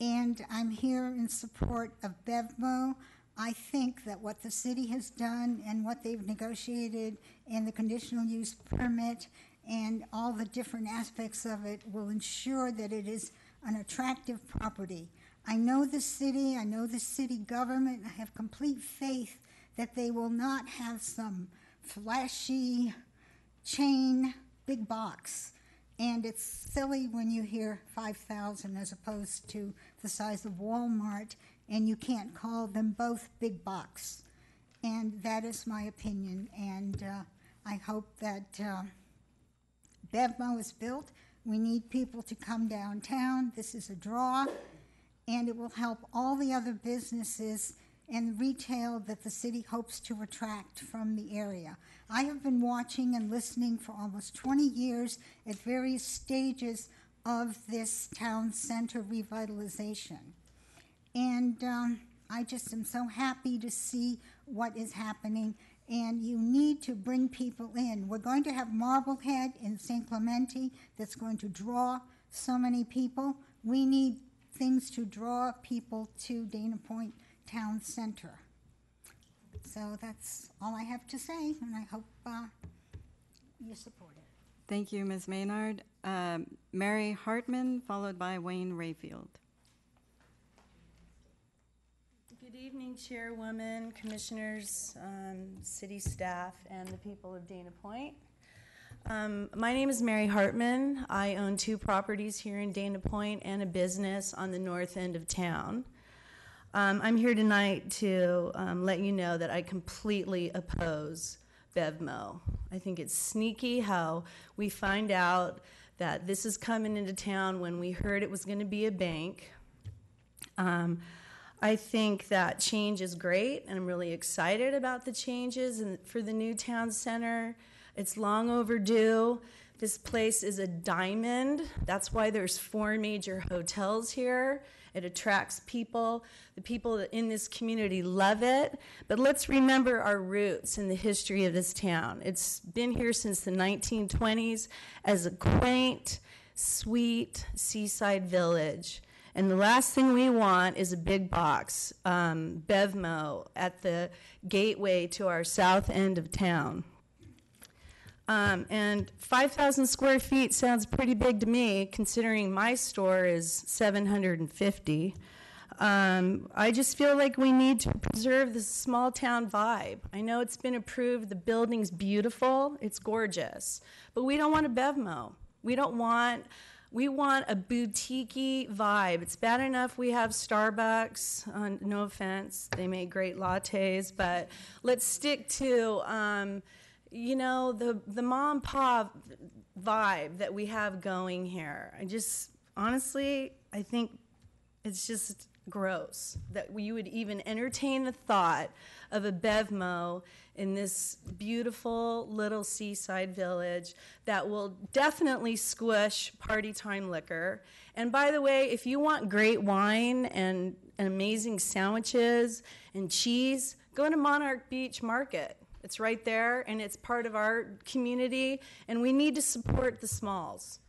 And I'm here in support of Bevmo. I think that what the city has done and what they've negotiated and the conditional use permit and all the different aspects of it will ensure that it is an attractive property. I know the city, I know the city government, I have complete faith that they will not have some flashy chain big box. And it's silly when you hear 5,000 as opposed to the size of Walmart, and you can't call them both big box. And that is my opinion. And uh, I hope that uh, Bevmo is built. We need people to come downtown. This is a draw, and it will help all the other businesses and retail that the city hopes to attract from the area. I have been watching and listening for almost 20 years at various stages of this town center revitalization. And um, I just am so happy to see what is happening. And you need to bring people in. We're going to have Marblehead in San Clemente that's going to draw so many people. We need things to draw people to Dana Point Town Center. So that's all I have to say, and I hope uh, you support it. Thank you, Ms. Maynard. Um, Mary Hartman, followed by Wayne Rayfield. Good evening, Chairwoman, Commissioners, um, City staff, and the people of Dana Point. Um, my name is Mary Hartman. I own two properties here in Dana Point and a business on the north end of town. Um, I'm here tonight to um, let you know that I completely oppose BevMo. I think it's sneaky how we find out that this is coming into town when we heard it was going to be a bank. I think that change is great, and I'm really excited about the changes and for the new town center. It's long overdue. This place is a diamond. That's why there's four major hotels here. It attracts people. The people in this community love it. But let's remember our roots in the history of this town. It's been here since the 1920s as a quaint, sweet seaside village. And the last thing we want is a big box, um, Bevmo, at the gateway to our south end of town. Um, and 5,000 square feet sounds pretty big to me, considering my store is 750. Um, I just feel like we need to preserve this small town vibe. I know it's been approved, the building's beautiful, it's gorgeous, but we don't want a Bevmo. We don't want, we want a boutique vibe. It's bad enough we have Starbucks, uh, no offense, they make great lattes, but let's stick to, um, you know, the, the mom pop vibe that we have going here. I just, honestly, I think it's just gross that you would even entertain the thought of a Bevmo in this beautiful little seaside village that will definitely squish party time liquor. And by the way, if you want great wine and, and amazing sandwiches and cheese, go to Monarch Beach Market. It's right there and it's part of our community, and we need to support the smalls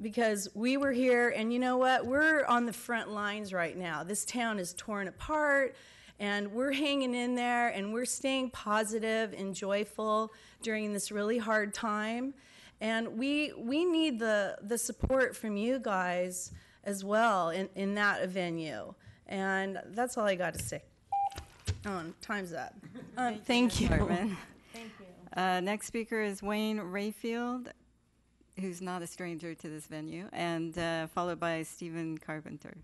because we were here and you know what we're on the front lines right now this town is torn apart and we're hanging in there and we're staying positive and joyful during this really hard time. And we we need the the support from you guys as well in, in that venue. And that's all i got to say. Oh time's up. Uh, thank you Hartman. thank you. Uh, next speaker is Wayne Rayfield, who's not a stranger to this venue, and uh, followed by Stephen Carpenter.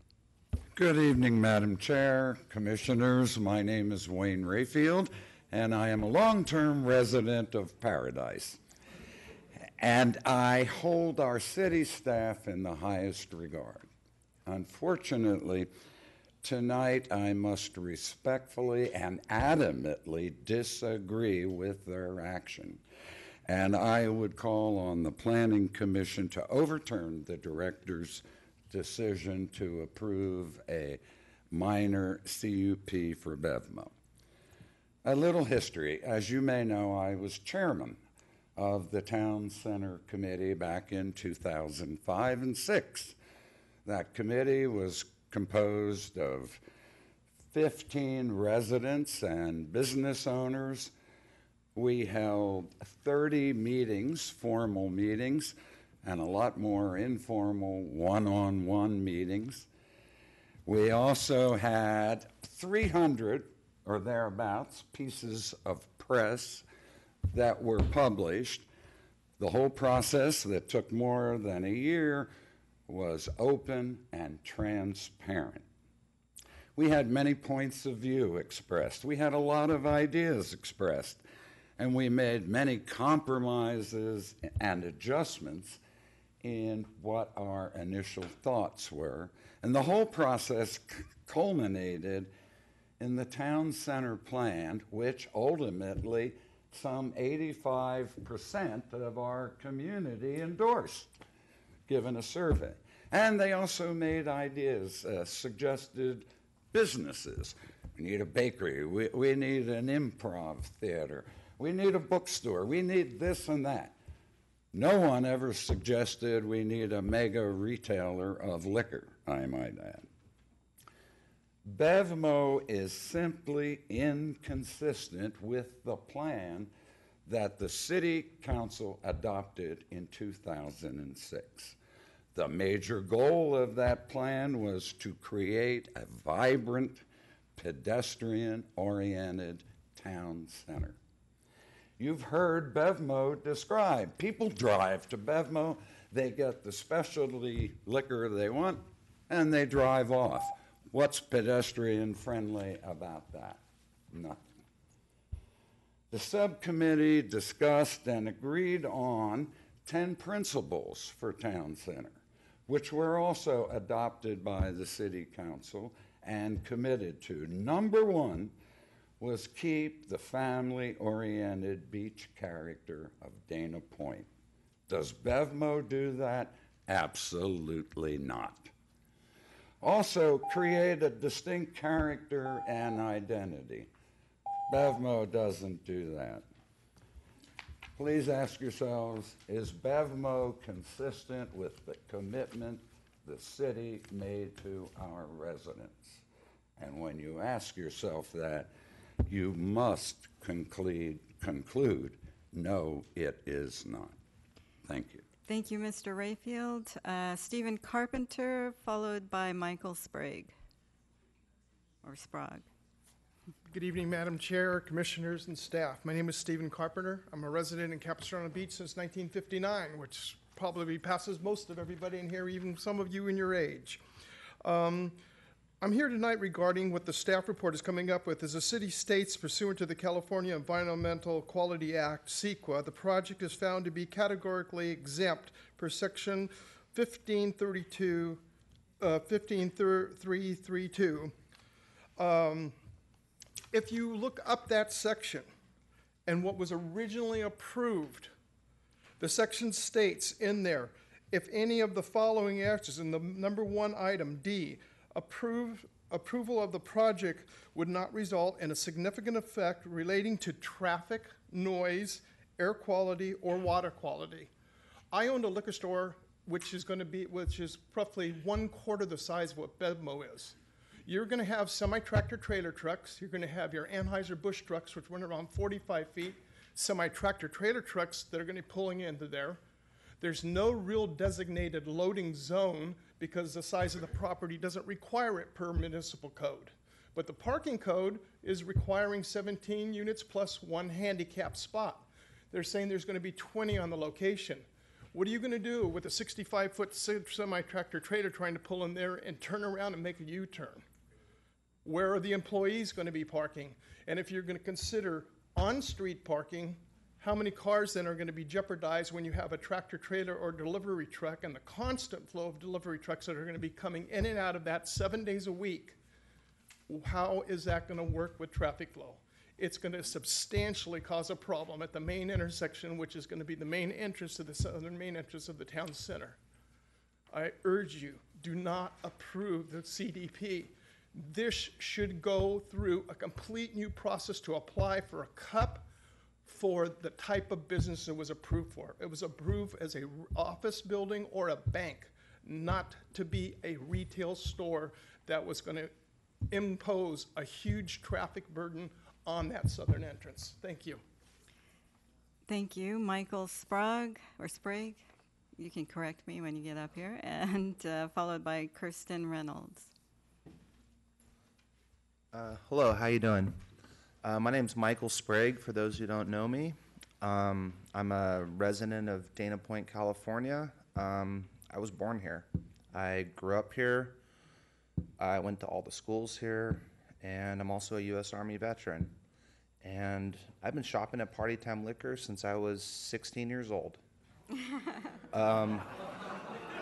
Good evening, Madam Chair, Commissioners. My name is Wayne Rayfield, and I am a long term resident of Paradise. And I hold our city staff in the highest regard. Unfortunately, tonight I must respectfully and adamantly disagree with their action. And I would call on the Planning Commission to overturn the director's decision to approve a minor CUP for Bevmo. A little history. As you may know, I was chairman of the Town Center Committee back in 2005 and 6. That committee was composed of 15 residents and business owners. We held 30 meetings, formal meetings, and a lot more informal one on one meetings. We also had 300 or thereabouts pieces of press that were published. The whole process that took more than a year was open and transparent. We had many points of view expressed. We had a lot of ideas expressed. And we made many compromises and adjustments in what our initial thoughts were. And the whole process c- culminated in the town center plan, which ultimately some 85% of our community endorsed, given a survey. And they also made ideas, uh, suggested businesses. We need a bakery, we, we need an improv theater, we need a bookstore, we need this and that. No one ever suggested we need a mega retailer of liquor, I might add. Bevmo is simply inconsistent with the plan that the City Council adopted in 2006. The major goal of that plan was to create a vibrant, pedestrian oriented town center. You've heard Bevmo described. People drive to Bevmo, they get the specialty liquor they want, and they drive off. What's pedestrian friendly about that? Nothing. The subcommittee discussed and agreed on 10 principles for Town Center, which were also adopted by the City Council and committed to. Number one was keep the family oriented beach character of Dana Point. Does Bevmo do that? Absolutely not. Also, create a distinct character and identity. Bevmo doesn't do that. Please ask yourselves is Bevmo consistent with the commitment the city made to our residents? And when you ask yourself that, you must conclude, conclude No, it is not. Thank you. Thank you, Mr. Rayfield. Uh, Stephen Carpenter, followed by Michael Sprague. Or Sprague. Good evening, Madam Chair, Commissioners, and staff. My name is Stephen Carpenter. I'm a resident in Capistrano Beach since 1959, which probably passes most of everybody in here, even some of you in your age. Um, I'm here tonight regarding what the staff report is coming up with. As the city states pursuant to the California Environmental Quality Act, CEQA, the project is found to be categorically exempt per section 1532, uh, 15332. Um, if you look up that section and what was originally approved, the section states in there, if any of the following actions, in the number one item, D, approve, approval of the project would not result in a significant effect relating to traffic, noise, air quality, or water quality. I owned a liquor store which is going to be, which is roughly one quarter the size of what Bevmo is. You're going to have semi-tractor trailer trucks. You're going to have your Anheuser-Busch trucks, which run around 45 feet, semi-tractor trailer trucks that are going to be pulling into there. There's no real designated loading zone because the size of the property doesn't require it per municipal code. But the parking code is requiring 17 units plus one handicap spot. They're saying there's going to be 20 on the location. What are you going to do with a 65 foot semi tractor trailer trying to pull in there and turn around and make a U turn? Where are the employees going to be parking? And if you're going to consider on street parking, how many cars then are going to be jeopardized when you have a tractor trailer or delivery truck and the constant flow of delivery trucks that are going to be coming in and out of that seven days a week? How is that going to work with traffic flow? It's going to substantially cause a problem at the main intersection, which is going to be the main entrance to the southern main entrance of the town center. I urge you, do not approve the CDP. This should go through a complete new process to apply for a cup for the type of business it was approved for. It was approved as a r- office building or a bank, not to be a retail store that was going to impose a huge traffic burden on that southern entrance. Thank you. Thank you, Michael Sprague, or Sprague. You can correct me when you get up here. And uh, followed by Kirsten Reynolds. Uh, hello, how you doing? Uh, my name's Michael Sprague. For those who don't know me, um, I'm a resident of Dana Point, California. Um, I was born here. I grew up here. I went to all the schools here, and I'm also a U.S. Army veteran. And I've been shopping at Party Time Liquor since I was 16 years old. Um,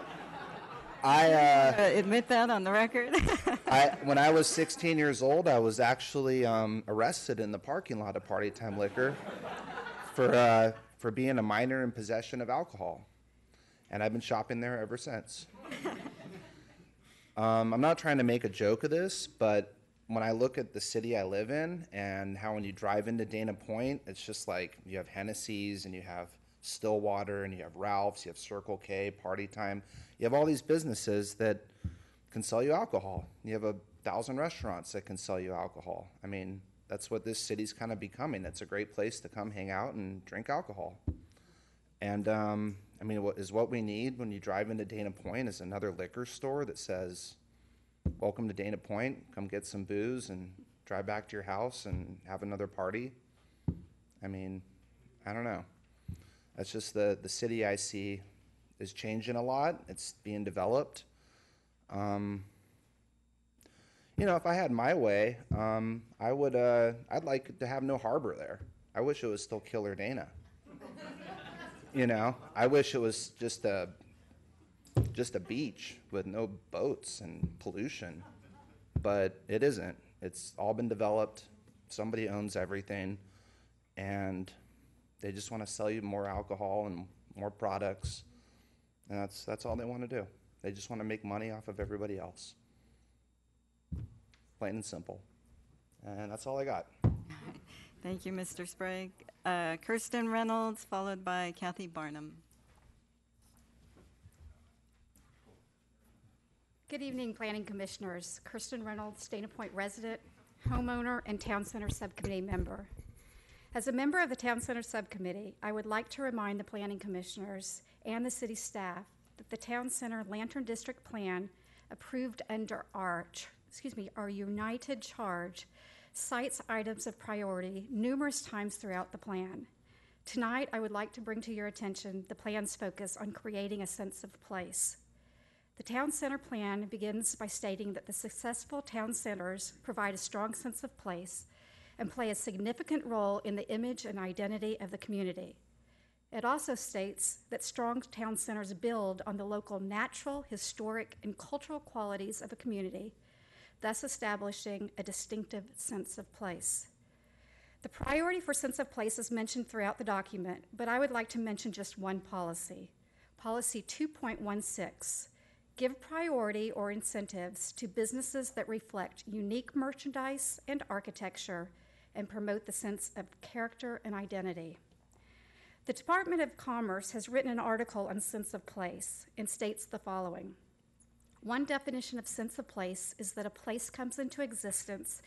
I uh, Uh, admit that on the record. I, when I was 16 years old, I was actually um, arrested in the parking lot of Party Time Liquor for, uh, for being a minor in possession of alcohol. And I've been shopping there ever since. Um, I'm not trying to make a joke of this, but when I look at the city I live in and how when you drive into Dana Point, it's just like you have Hennessey's and you have Stillwater and you have Ralph's, you have Circle K, Party Time. You have all these businesses that can sell you alcohol. You have a thousand restaurants that can sell you alcohol. I mean, that's what this city's kind of becoming. It's a great place to come hang out and drink alcohol. And um, I mean, what is what we need when you drive into Dana Point is another liquor store that says, "Welcome to Dana Point. Come get some booze and drive back to your house and have another party." I mean, I don't know. That's just the the city I see is changing a lot. It's being developed. Um, you know, if I had my way, um, I would. Uh, I'd like to have no harbor there. I wish it was still Killer Dana. you know, I wish it was just a just a beach with no boats and pollution, but it isn't. It's all been developed. Somebody owns everything, and they just want to sell you more alcohol and more products, and that's that's all they want to do. They just want to make money off of everybody else. Plain and simple. And that's all I got. Thank you, Mr. Sprague. Uh, Kirsten Reynolds, followed by Kathy Barnum. Good evening, Planning Commissioners. Kirsten Reynolds, Dana Point resident, homeowner, and Town Center Subcommittee member. As a member of the Town Center Subcommittee, I would like to remind the Planning Commissioners and the city staff that the Town Center Lantern District Plan approved under our, excuse me, our United Charge cites items of priority numerous times throughout the plan. Tonight, I would like to bring to your attention the plan's focus on creating a sense of place. The Town Center Plan begins by stating that the successful town centers provide a strong sense of place and play a significant role in the image and identity of the community. It also states that strong town centers build on the local natural, historic, and cultural qualities of a community, thus establishing a distinctive sense of place. The priority for sense of place is mentioned throughout the document, but I would like to mention just one policy. Policy 2.16 Give priority or incentives to businesses that reflect unique merchandise and architecture and promote the sense of character and identity. The Department of Commerce has written an article on sense of place and states the following One definition of sense of place is that a place comes into existence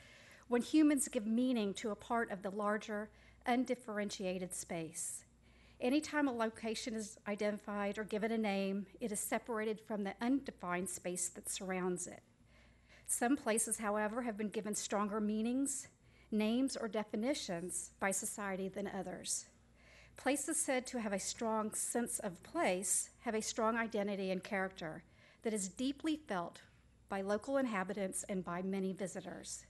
when humans give meaning to a part of the larger, undifferentiated space. Anytime a location is identified or given a name, it is separated from the undefined space that surrounds it. Some places, however, have been given stronger meanings, names, or definitions by society than others. Places said to have a strong sense of place have a strong identity and character that is deeply felt by local inhabitants and by many visitors.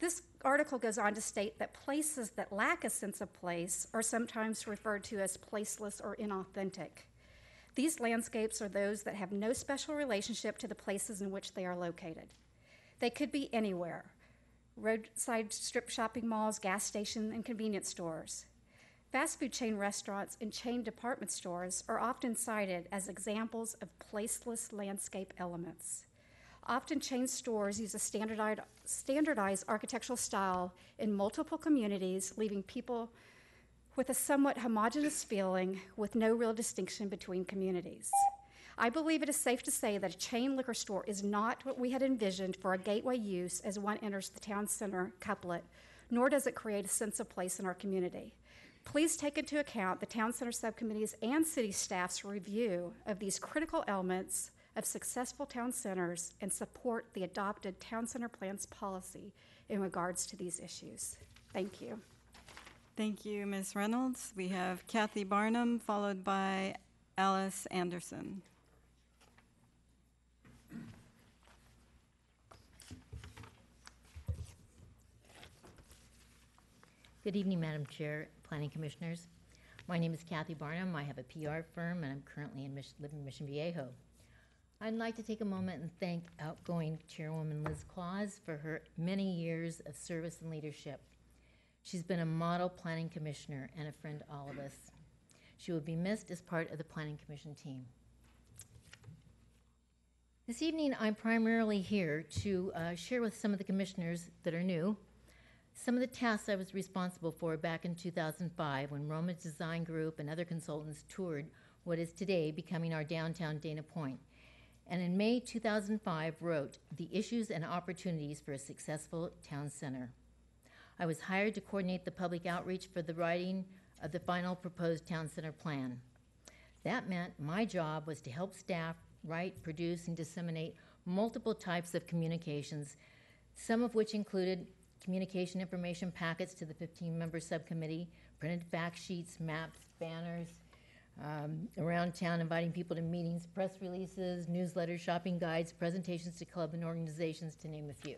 This article goes on to state that places that lack a sense of place are sometimes referred to as placeless or inauthentic. These landscapes are those that have no special relationship to the places in which they are located. They could be anywhere roadside strip shopping malls, gas stations, and convenience stores. Fast food chain restaurants and chain department stores are often cited as examples of placeless landscape elements. Often, chain stores use a standardized, standardized architectural style in multiple communities, leaving people with a somewhat homogenous feeling with no real distinction between communities. I believe it is safe to say that a chain liquor store is not what we had envisioned for a gateway use as one enters the town center couplet, nor does it create a sense of place in our community. Please take into account the town center subcommittees and city staff's review of these critical elements of successful town centers and support the adopted town center plans policy in regards to these issues. Thank you. Thank you, Ms. Reynolds. We have Kathy Barnum, followed by Alice Anderson. Good evening, Madam Chair, Planning Commissioners. My name is Kathy Barnum. I have a PR firm, and I'm currently in Mich- live in Mission Viejo. I'd like to take a moment and thank outgoing Chairwoman Liz Claus for her many years of service and leadership. She's been a model planning commissioner and a friend to all of us. She will be missed as part of the Planning Commission team. This evening, I'm primarily here to uh, share with some of the commissioners that are new some of the tasks I was responsible for back in 2005 when Roma Design Group and other consultants toured what is today becoming our downtown Dana Point. And in May 2005, wrote The Issues and Opportunities for a Successful Town Center. I was hired to coordinate the public outreach for the writing of the final proposed town center plan. That meant my job was to help staff write, produce, and disseminate multiple types of communications, some of which included communication information packets to the 15 member subcommittee, printed fact sheets, maps, banners um, around town inviting people to meetings, press releases, newsletters, shopping guides, presentations to club and organizations, to name a few.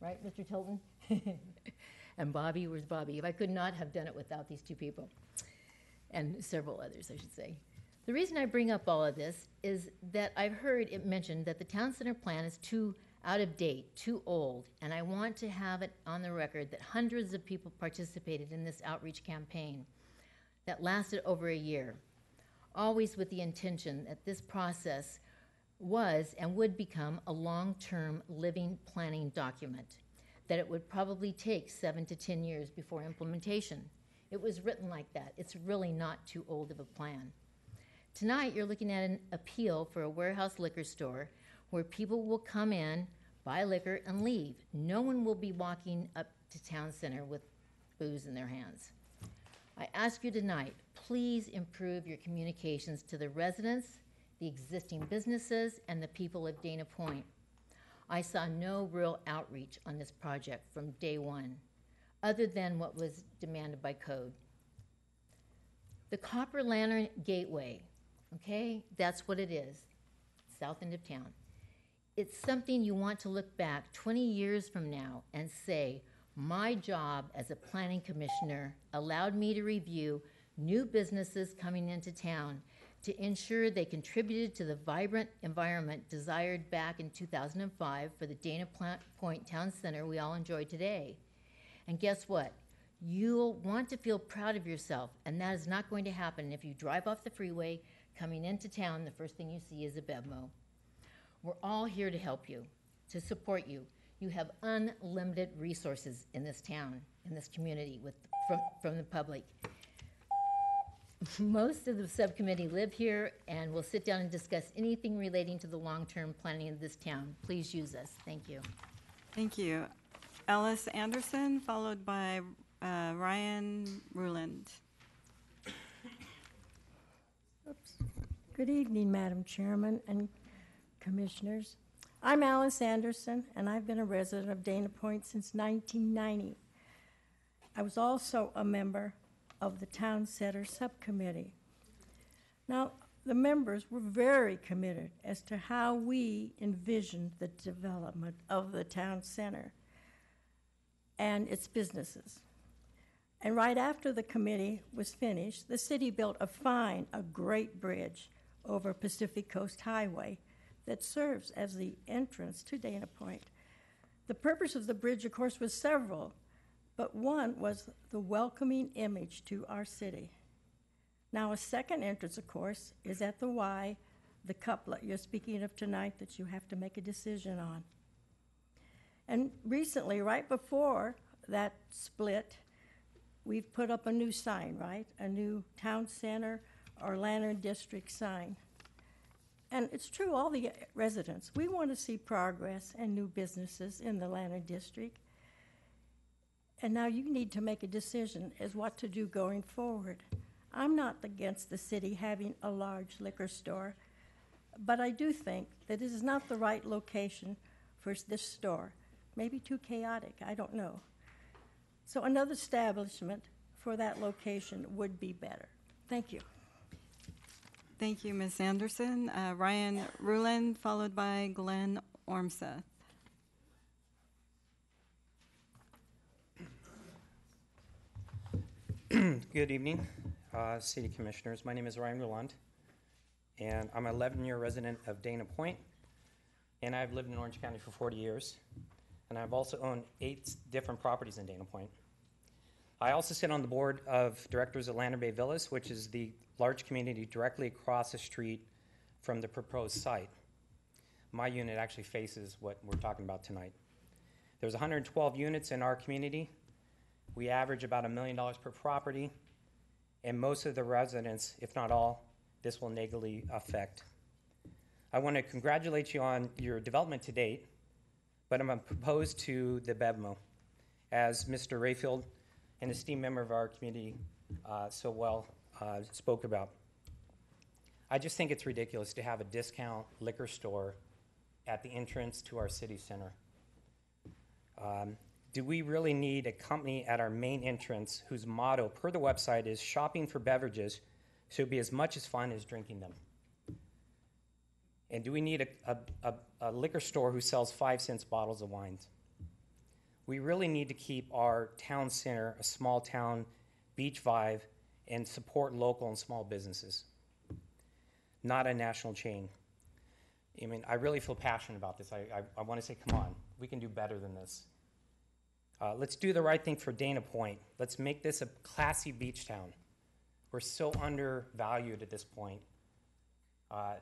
Right, Mr. Tilton? and Bobby, where's Bobby? If I could not have done it without these two people, and several others, I should say. The reason I bring up all of this is that I've heard it mentioned that the town center plan is too out of date, too old, and I want to have it on the record that hundreds of people participated in this outreach campaign that lasted over a year, always with the intention that this process was and would become a long term living planning document, that it would probably take seven to 10 years before implementation. It was written like that. It's really not too old of a plan. Tonight, you're looking at an appeal for a warehouse liquor store where people will come in, buy liquor, and leave. No one will be walking up to town center with, booze in their hands. I ask you tonight, please improve your communications to the residents, the existing businesses, and the people of Dana Point. I saw no real outreach on this project from day one, other than what was demanded by code. The Copper Lantern Gateway, okay, that's what it is, south end of town. It's something you want to look back 20 years from now and say, my job as a planning commissioner allowed me to review new businesses coming into town to ensure they contributed to the vibrant environment desired back in 2005 for the Dana Point Town Center we all enjoy today. And guess what? You'll want to feel proud of yourself, and that is not going to happen if you drive off the freeway coming into town. The first thing you see is a Bevmo. We're all here to help you, to support you. You have unlimited resources in this town, in this community, with from, from the public. Most of the subcommittee live here and will sit down and discuss anything relating to the long-term planning of this town. Please use us. Thank you. Thank you. Alice Anderson, followed by uh, Ryan Ruland. Good evening, Madam Chairman and Commissioners. I'm Alice Anderson, and I've been a resident of Dana Point since 1990. I was also a member of the Town Center Subcommittee. Now, the members were very committed as to how we envisioned the development of the town center and its businesses. And right after the committee was finished, the city built a fine, a great bridge over Pacific Coast Highway that serves as the entrance to Dana Point. The purpose of the bridge, of course, was several, but one was the welcoming image to our city. Now, a second entrance, of course, is at the Y, the couplet you're speaking of tonight that you have to make a decision on. And recently, right before that split, we've put up a new sign, right? A new town center or Lantern District sign. And it's true, all the residents, we want to see progress and new businesses in the Lantern District. And now you need to make a decision as what to do going forward. I'm not against the city having a large liquor store, but I do think that this is not the right location for this store. Maybe too chaotic, I don't know. So another establishment for that location would be better. Thank you. Thank you, Ms. Anderson. Uh, Ryan Ruland, followed by Glenn Ormseth. Good evening, uh, City Commissioners. My name is Ryan Ruland, and I'm an 11-year resident of Dana Point, and I've lived in Orange County for 40 years, and I've also owned eight different properties in Dana Point. I also sit on the board of directors at Lantern Bay Villas, which is the large community directly across the street from the proposed site. My unit actually faces what we're talking about tonight. There's 112 units in our community. We average about a million dollars per property, and most of the residents, if not all, this will negatively affect. I want to congratulate you on your development to date, but I'm opposed to the BevMo. As Mr. Rayfield, an esteemed member of our community, uh, so well uh, spoke about. I just think it's ridiculous to have a discount liquor store at the entrance to our city center. Um, do we really need a company at our main entrance whose motto, per the website, is shopping for beverages should be as much as fun as drinking them? And do we need a, a, a, a liquor store who sells five cents bottles of wines? We really need to keep our town center a small town beach vibe and support local and small businesses, not a national chain. I mean, I really feel passionate about this. I, I, I want to say, come on, we can do better than this. Uh, let's do the right thing for Dana Point. Let's make this a classy beach town. We're so undervalued at this point. Uh,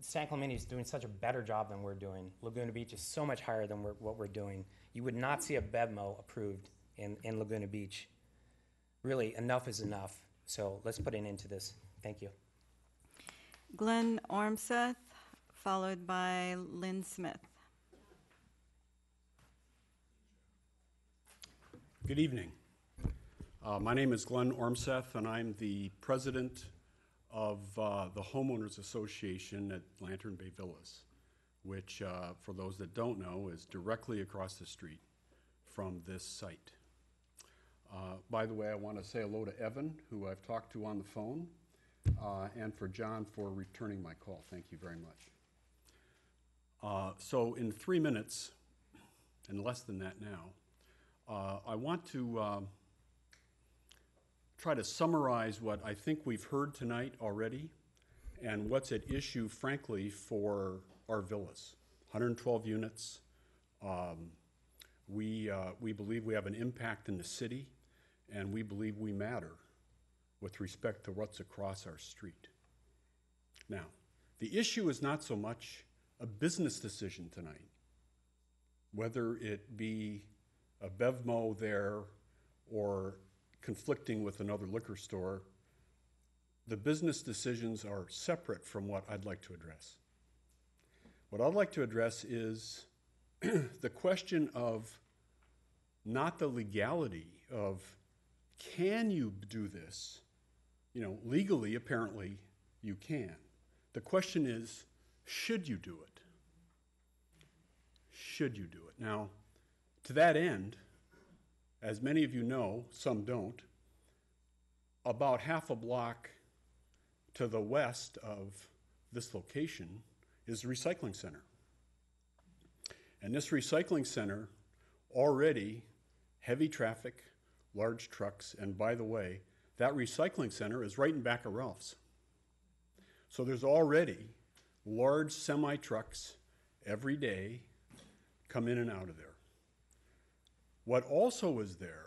San Clemente is doing such a better job than we're doing. Laguna Beach is so much higher than we're, what we're doing. You would not see a BevMo approved in, in Laguna Beach. Really, enough is enough. So let's put an end to this. Thank you. Glenn Ormseth, followed by Lynn Smith. Good evening. Uh, My name is Glenn Ormseth, and I'm the president of uh, the Homeowners Association at Lantern Bay Villas, which, uh, for those that don't know, is directly across the street from this site. Uh, By the way, I want to say hello to Evan, who I've talked to on the phone, uh, and for John for returning my call. Thank you very much. Uh, So in three minutes, and less than that now, uh, I want to um, try to summarize what I think we've heard tonight already and what's at issue, frankly, for our villas. 112 units. Um, we, uh, we believe we have an impact in the city, and we believe we matter with respect to what's across our street. Now, the issue is not so much a business decision tonight, whether it be a Bevmo there or conflicting with another liquor store. The business decisions are separate from what I'd like to address. What I'd like to address is the question of not the legality of can you do this? You know, legally, apparently, you can. The question is, should you do it? Should you do it? Now, to that end, as many of you know, some don't, about half a block to the west of this location is the recycling center. And this recycling center already heavy traffic, large trucks, and by the way, that recycling center is right in back of Ralph's. So there's already large semi trucks every day come in and out of there. What also is there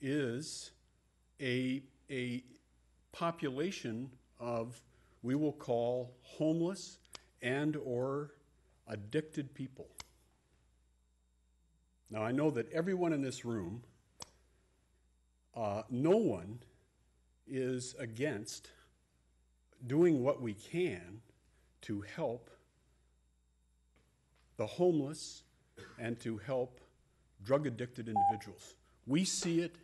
is a, a population of we will call homeless and or addicted people. Now I know that everyone in this room, uh, no one is against doing what we can to help the homeless and to help drug addicted individuals. We see it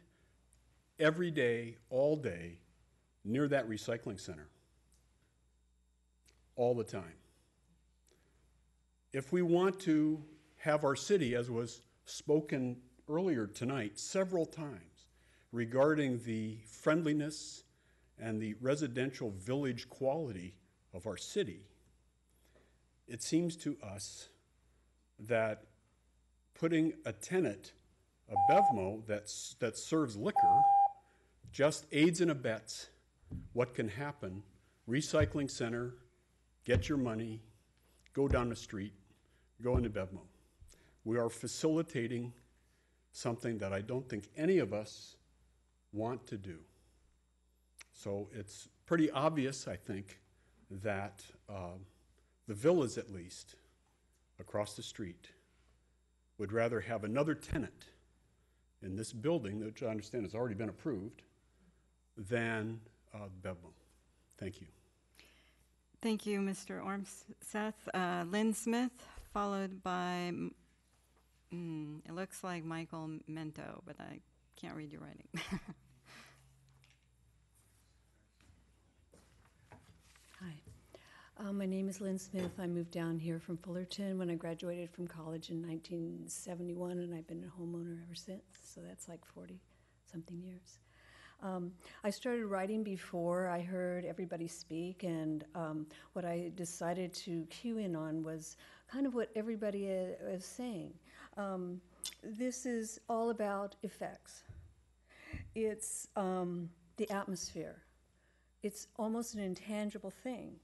every day, all day, near that recycling center. All the time. If we want to have our city, as was spoken earlier tonight several times, regarding the friendliness and the residential village quality of our city, it seems to us that putting a tenant, a Bevmo that's, that serves liquor, just aids and abets what can happen. Recycling center, get your money, go down the street, go into Bevmo. We are facilitating something that I don't think any of us want to do. So it's pretty obvious, I think, that uh, the villas, at least, across the street, would rather have another tenant in this building, which I understand has already been approved, than uh, Bevmo. Thank you. Thank you, Mr. Ormseth. Uh, Lynn Smith, followed by, mm, it looks like Michael Mento, but I can't read your writing. Hi. Uh, my name is Lynn Smith. I moved down here from Fullerton when I graduated from college in 1971, and I've been a homeowner ever since. So that's like 40 something years. Um, I started writing before I heard everybody speak, and um, what I decided to cue in on was kind of what everybody is saying. Um, this is all about effects. It's um, the atmosphere. It's almost an intangible thing.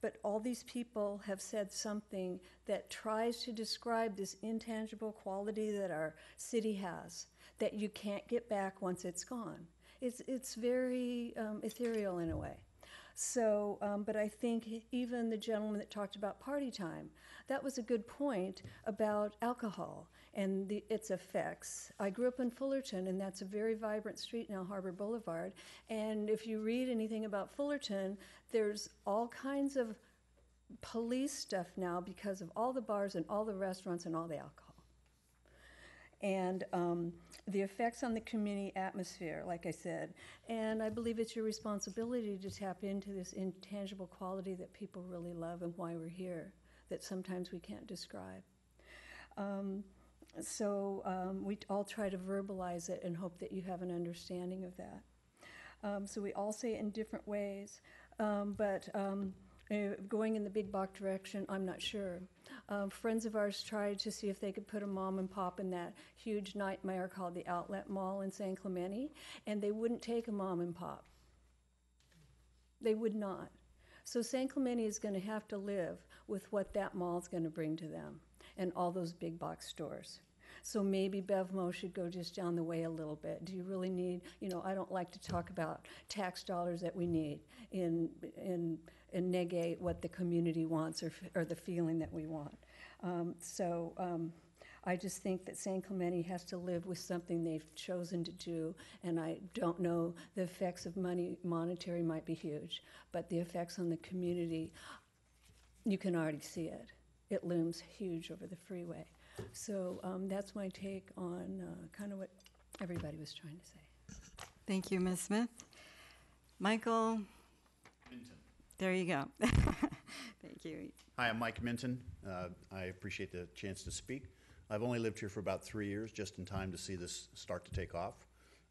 But all these people have said something that tries to describe this intangible quality that our city has that you can't get back once it's gone. It's, it's very um, ethereal in a way. So, um, but I think even the gentleman that talked about party time, that was a good point about alcohol and the, its effects. I grew up in Fullerton, and that's a very vibrant street now, Harbor Boulevard. And if you read anything about Fullerton, there's all kinds of police stuff now because of all the bars and all the restaurants and all the alcohol. And um, the effects on the community atmosphere, like I said. And I believe it's your responsibility to tap into this intangible quality that people really love and why we're here, that sometimes we can't describe. Um, so um, we all try to verbalize it and hope that you have an understanding of that. Um, so we all say it in different ways, um, but um, uh, going in the big box direction, I'm not sure. Um, friends of ours tried to see if they could put a mom and pop in that huge nightmare called the Outlet Mall in San Clemente, and they wouldn't take a mom and pop. They would not. So San Clemente is going to have to live with what that mall is going to bring to them and all those big box stores. So maybe Bevmo should go just down the way a little bit. Do you really need, you know, I don't like to talk about tax dollars that we need in, in, and negate what the community wants or, or the feeling that we want. Um, so um, I just think that San Clemente has to live with something they've chosen to do, and I don't know the effects of money, monetary might be huge, but the effects on the community, you can already see it. It looms huge over the freeway. So um, that's my take on uh, kind of what everybody was trying to say. Thank you, Ms. Smith. Michael? There you go. Thank you. Hi, I'm Mike Minton. Uh, I appreciate the chance to speak. I've only lived here for about three years, just in time to see this start to take off,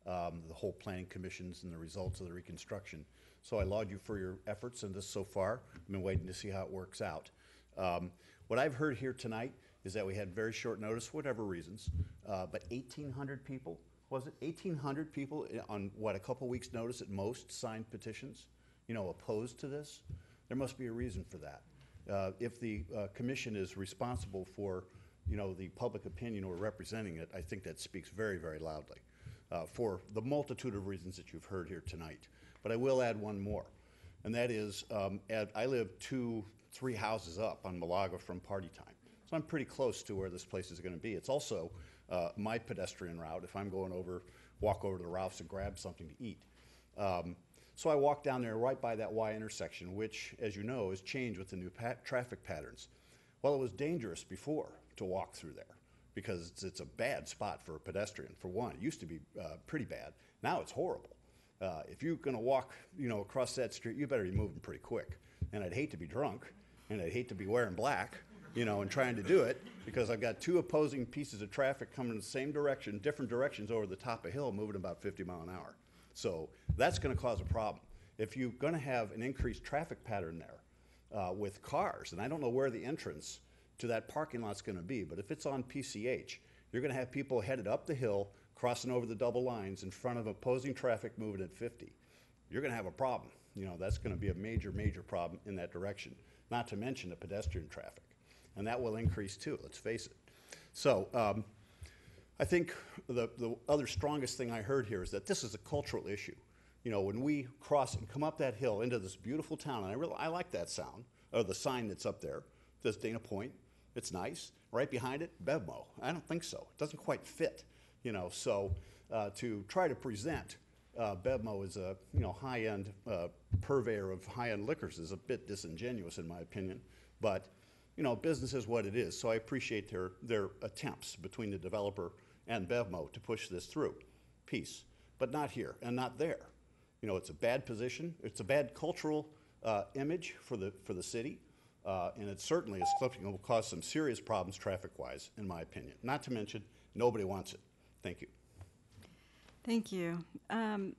um, the whole planning commissions and the results of the reconstruction. So I laud you for your efforts in this so far. I've been waiting to see how it works out. Um, what I've heard here tonight is that we had very short notice, whatever reasons, uh, but 1,800 people, was it? 1,800 people on what, a couple weeks' notice at most signed petitions, you know, opposed to this? There must be a reason for that. Uh, if the uh, commission is responsible for, you know, the public opinion or representing it, I think that speaks very, very loudly uh, for the multitude of reasons that you've heard here tonight. But I will add one more, and that is, um, at, I live two, three houses up on Malaga from Party Time. So I'm pretty close to where this place is going to be. It's also uh, my pedestrian route if I'm going over, walk over to the Ralph's and grab something to eat. Um, so I walked down there right by that Y intersection, which, as you know, has changed with the new pat- traffic patterns. Well, it was dangerous before to walk through there because it's, it's a bad spot for a pedestrian. For one, it used to be uh, pretty bad. Now it's horrible. Uh, if you're going to walk, you know, across that street, you better be moving pretty quick. And I'd hate to be drunk, and I'd hate to be wearing black, you know, and trying to do it because I've got two opposing pieces of traffic coming in the same direction, different directions over the top of a hill, moving about 50 mile an hour. So that's going to cause a problem. If you're going to have an increased traffic pattern there uh, with cars, and I don't know where the entrance to that parking lot's going to be, but if it's on PCH, you're going to have people headed up the hill, crossing over the double lines in front of opposing traffic moving at 50. You're going to have a problem. You know, that's going to be a major, major problem in that direction, not to mention the pedestrian traffic and that will increase too, let's face it. So um, I think the, the other strongest thing I heard here is that this is a cultural issue. You know, when we cross and come up that hill into this beautiful town, and I really I like that sound, or the sign that's up there, says Dana Point. It's nice. Right behind it, Bevmo. I don't think so. It doesn't quite fit. You know, so uh, to try to present uh, Bevmo as a you know high-end uh, purveyor of high-end liquors is a bit disingenuous in my opinion. But you know, business is what it is. So I appreciate their, their attempts between the developer and Bevmo to push this through. Peace. But not here and not there. You know, it's a bad position. It's a bad cultural uh, image for the, for the city. Uh, and it certainly is something that will cause some serious problems traffic wise, in my opinion. Not to mention, nobody wants it. Thank you. Thank you. Um,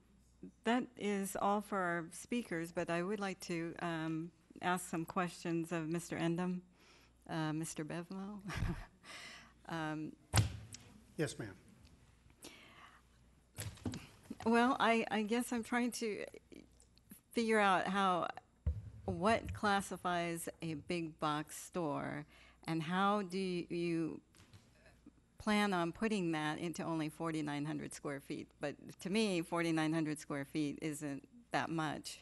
that is all for our speakers, but I would like to um, ask some questions of Mr. Endem uh, Mr. Bevmo. um, yes, ma'am. Well, I, I guess I'm trying to figure out how what classifies a big box store and how do you plan on putting that into only 4,900 square feet. But to me, 4,900 square feet isn't that much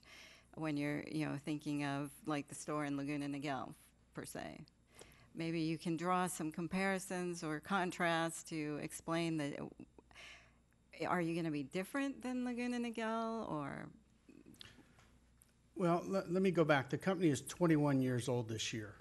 when you're, you know, thinking of like the store in Laguna Niguel, per se maybe you can draw some comparisons or contrasts to explain that. Are you going to be different than Laguna Niguel or? Well, let, let me go back. The company is 21 years old this year.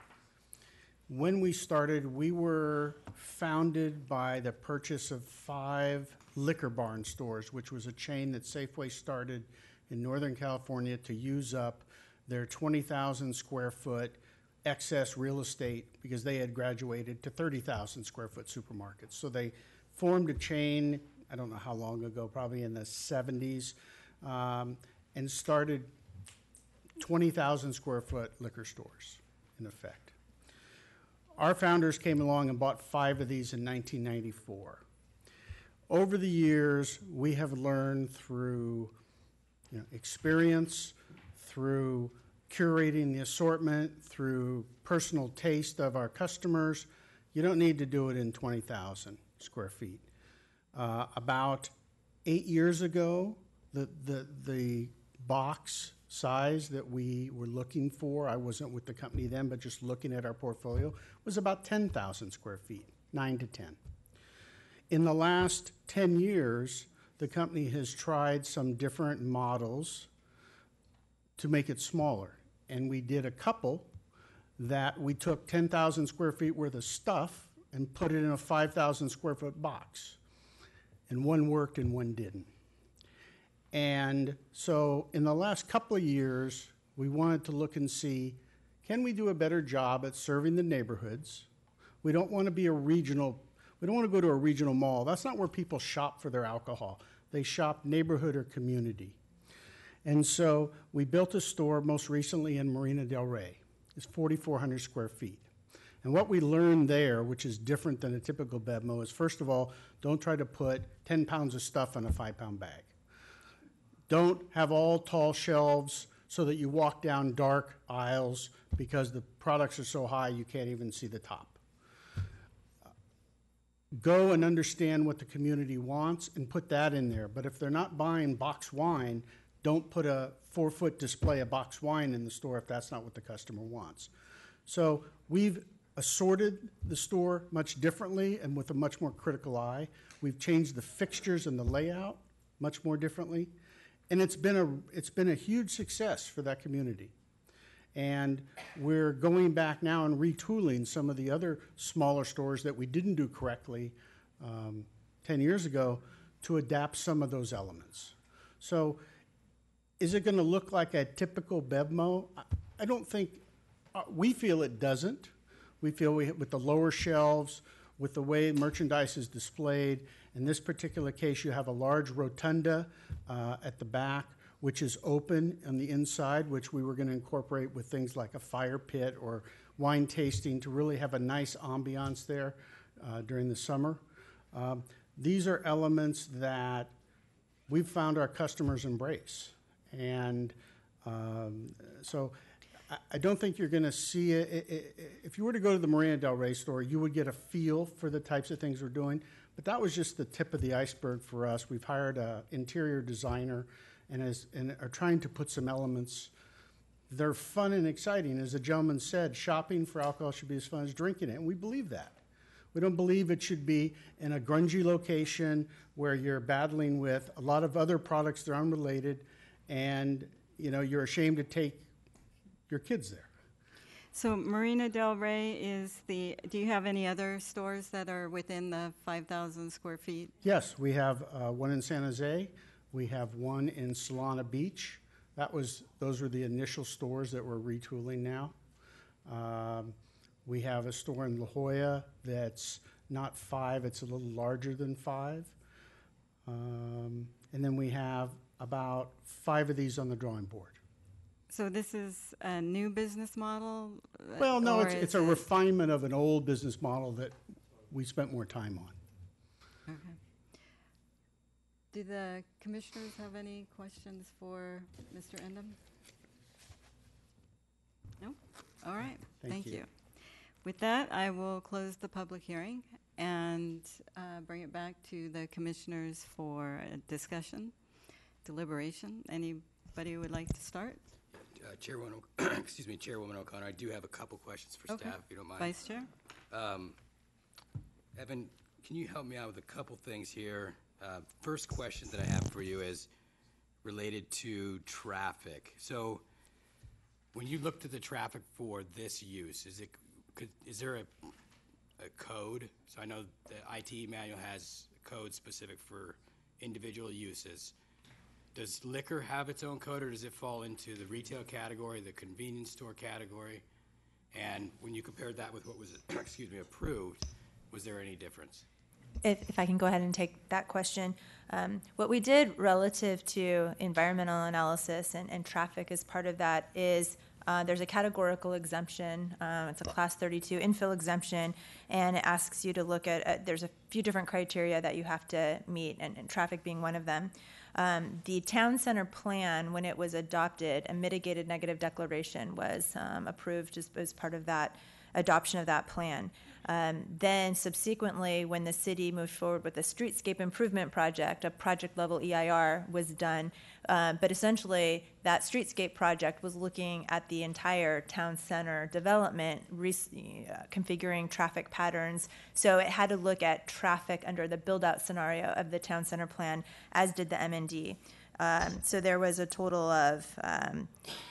When we started, we were founded by the purchase of five liquor barn stores, which was a chain that Safeway started in Northern California to use up their 20,000 square foot excess real estate because they had graduated to 30,000 square foot supermarkets. So they formed a chain, I don't know how long ago, probably in the 70s, um, and started 20,000 square foot liquor stores, in effect. Our founders came along and bought five of these in 1994. Over the years, we have learned through you know, experience, through curating the assortment, through personal taste of our customers. You don't need to do it in 20,000 square feet. Uh, about eight years ago, the, the, the box size that we were looking for, I wasn't with the company then, but just looking at our portfolio, was about 10,000 square feet, nine to 10. In the last 10 years, the company has tried some different models to make it smaller. And we did a couple that we took 10,000 square feet worth of stuff and put it in a 5,000 square foot box. And one worked and one didn't. And so in the last couple of years, we wanted to look and see can we do a better job at serving the neighborhoods? We don't want to be a regional, we don't want to go to a regional mall. That's not where people shop for their alcohol. They shop neighborhood or community. And so we built a store most recently in Marina Del Rey. It's 4,400 square feet. And what we learned there, which is different than a typical BevMo, is first of all, don't try to put 10 pounds of stuff in a five pound bag. Don't have all tall shelves so that you walk down dark aisles because the products are so high you can't even see the top. Go and understand what the community wants and put that in there. But if they're not buying box wine, don't put a four foot display of box wine in the store if that's not what the customer wants. So we've assorted the store much differently and with a much more critical eye. We've changed the fixtures and the layout much more differently. And it's been a, it's been a huge success for that community. And we're going back now and retooling some of the other smaller stores that we didn't do correctly um, 10 years ago to adapt some of those elements. So, is it going to look like a typical BevMo? I- I don't think, uh, we feel it doesn't. We feel we, with the lower shelves, with the way merchandise is displayed. In this particular case, you have a large rotunda uh, at the back, which is open on the inside, which we were going to incorporate with things like a fire pit or wine tasting to really have a nice ambiance there uh, during the summer. Um, these are elements that we've found our customers embrace. And um, so I, I don't think you're going to see it. I- I- If you were to go to the Marina Del Rey store, you would get a feel for the types of things we're doing. But that was just the tip of the iceberg for us. We've hired an interior designer and, and are trying to put some elements. They're fun and exciting. As the gentleman said, shopping for alcohol should be as fun as drinking it, and we believe that. We don't believe it should be in a grungy location where you're battling with a lot of other products that are unrelated, and you know you're ashamed to take your kids there. So Marina Del Rey is the, do you have any other stores that are within the 5,000 square feet? Yes, we have uh, one in San Jose. We have one in Solana Beach. That was those were the initial stores that we're retooling now. Um, we have a store in La Jolla that's not five; it's a little larger than five. Um, and then we have about five of these on the drawing board. So this is a new business model? uh, Well, no, or it's, it's a it- refinement of an old business model that we spent more time on. Okay. Do the commissioners have any questions for Mr. Endem? No? All right, Thank thank you. you. With that, I will close the public hearing and uh, bring it back to the commissioners for a discussion, deliberation. Anybody would like to start? Uh, Chairwoman, excuse me, Chairwoman O'Connor, I do have a couple questions for Okay. staff, if you don't mind. Vice Chair? Um, Evan, can you help me out with a couple things here? Uh, First question that I have for you is related to traffic. So when you looked at the traffic for this use, is it could, is there a, a code? So I know the ITE manual has a code specific for individual uses. Does liquor have its own code, or does it fall into the retail category, the convenience store category? And when you compared that with what was, excuse me, approved, was there any difference? If, if I can go ahead and take that question. Um, what we did relative to environmental analysis and, and traffic as part of that is uh, there's a categorical exemption. Uh, it's a class 32 infill exemption, and it asks you to look at, uh, there's a few different criteria that you have to meet, and, and traffic being one of them. Um, the town center plan, when it was adopted, a mitigated negative declaration was um, approved as, as part of that adoption of that plan. Um, then subsequently, when the city moved forward with the streetscape improvement project, a project level EIR was done. Uh, but essentially, that streetscape project was looking at the entire town center development, re- uh, configuring traffic patterns. So it had to look at traffic under the build out scenario of the town center plan, as did the MND. Um, so there was a total of um,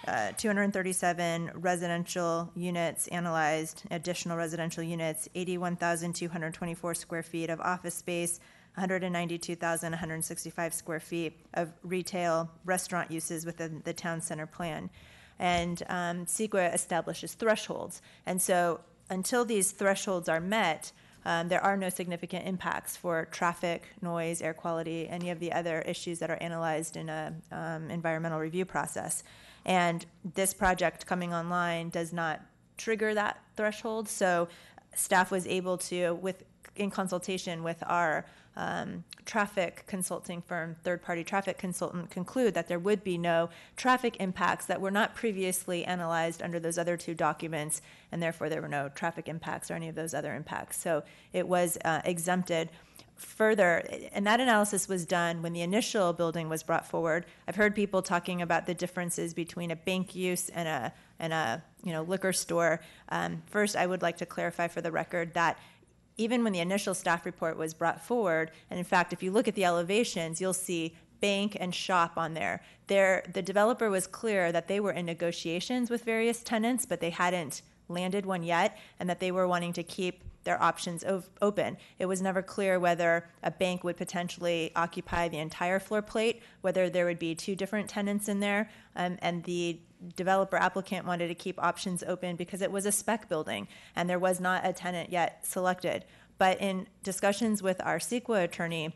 uh, 237 residential units analyzed, additional residential units, 81,224 square feet of office space, 192,165 square feet of retail restaurant uses within the town center plan. And um, CEQA establishes thresholds. And so until these thresholds are met, um, there are no significant impacts for traffic, noise, air quality, any of the other issues that are analyzed in a um, environmental review process. And this project coming online does not trigger that threshold. So staff was able to, with in consultation with our um, traffic consulting firm, third party traffic consultant, conclude that there would be no traffic impacts that were not previously analyzed under those other two documents, and therefore there were no traffic impacts or any of those other impacts. So it was uh, exempted. Further, and that analysis was done when the initial building was brought forward. I've heard people talking about the differences between a bank use and a and a you know liquor store. Um, first, I would like to clarify for the record that even when the initial staff report was brought forward, and in fact, if you look at the elevations, you'll see bank and shop on there. There, the developer was clear that they were in negotiations with various tenants, but they hadn't landed one yet, and that they were wanting to keep their options open. It was never clear whether a bank would potentially occupy the entire floor plate, whether there would be two different tenants in there, um, and the developer applicant wanted to keep options open because it was a spec building and there was not a tenant yet selected. But in discussions with our CEQA attorney,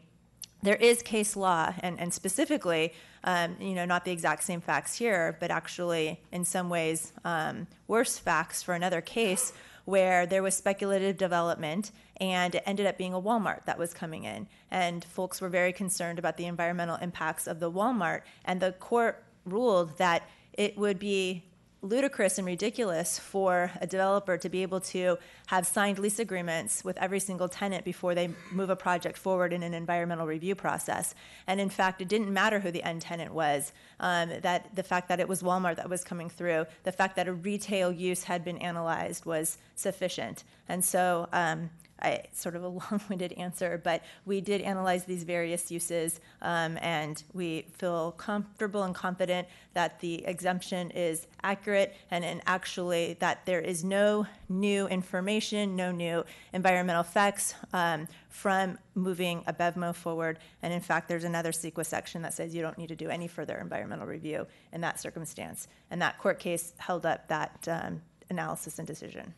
there is case law, and, and specifically, um, you know, not the exact same facts here, but actually, in some ways, um, worse facts for another case where there was speculative development and it ended up being a Walmart that was coming in. And folks were very concerned about the environmental impacts of the Walmart, and the court ruled that it would be ludicrous and ridiculous for a developer to be able to have signed lease agreements with every single tenant before they move a project forward in an environmental review process. And in fact, it didn't matter who the end tenant was. Um, that the fact that it was Walmart that was coming through, the fact that a retail use had been analyzed was sufficient. And so um, I, sort of a long-winded answer, but we did analyze these various uses, um, and we feel comfortable and confident that the exemption is accurate, and, and actually that there is no new information, no new environmental effects um, from moving a BevMo forward. And in fact, there's another CEQA section that says you don't need to do any further environmental review in that circumstance. And that court case held up that um, analysis and decision.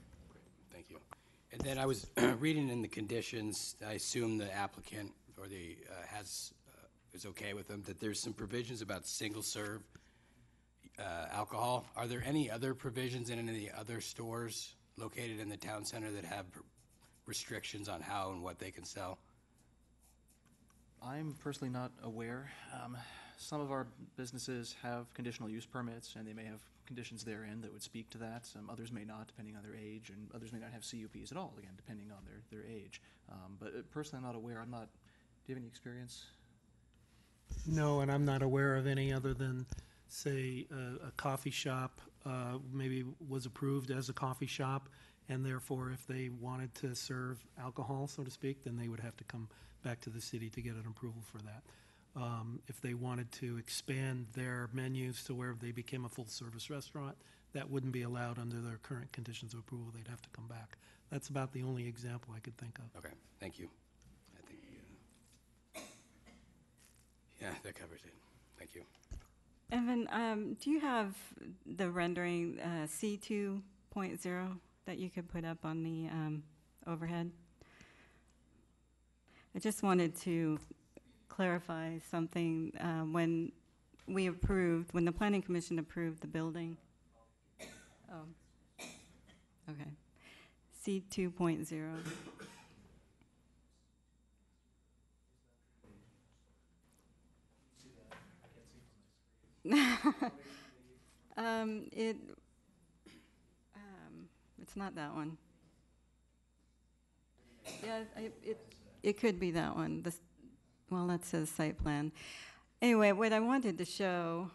Then I was reading in the conditions, I assume the applicant or the, uh, has, uh, is okay with them, that there's some provisions about single-serve uh, alcohol. Are there any other provisions in any of the other stores located in the town center that have restrictions on how and what they can sell? I'm personally not aware. Um, some of our businesses have conditional use permits, and they may have conditions therein that would speak to that. Some others may not, depending on their age, and others may not have CUPs at all, again, depending on their, their age. Um, but uh, personally, I'm not aware. I'm not. Do you have any experience? No, and I'm not aware of any other than, say, a, a coffee shop uh, maybe was approved as a coffee shop, and therefore, if they wanted to serve alcohol, so to speak, then they would have to come back to the city to get an approval for that. Um, if they wanted to expand their menus to where they became a full-service restaurant, that wouldn't be allowed under their current conditions of approval. They'd have to come back. That's about the only example I could think of. Okay, thank you. I think, uh, yeah, that covers it. Thank you. Evan, um, do you have the rendering uh, C two point zero that you could put up on the um, overhead? I just wanted to clarify something. Uh, when we approved, when the planning commission approved the building. Oh, okay. C two point zero. um, it, um, it's not that one. Yeah, I, it, it could be that one. This, well, that says site plan. Anyway, what I wanted to show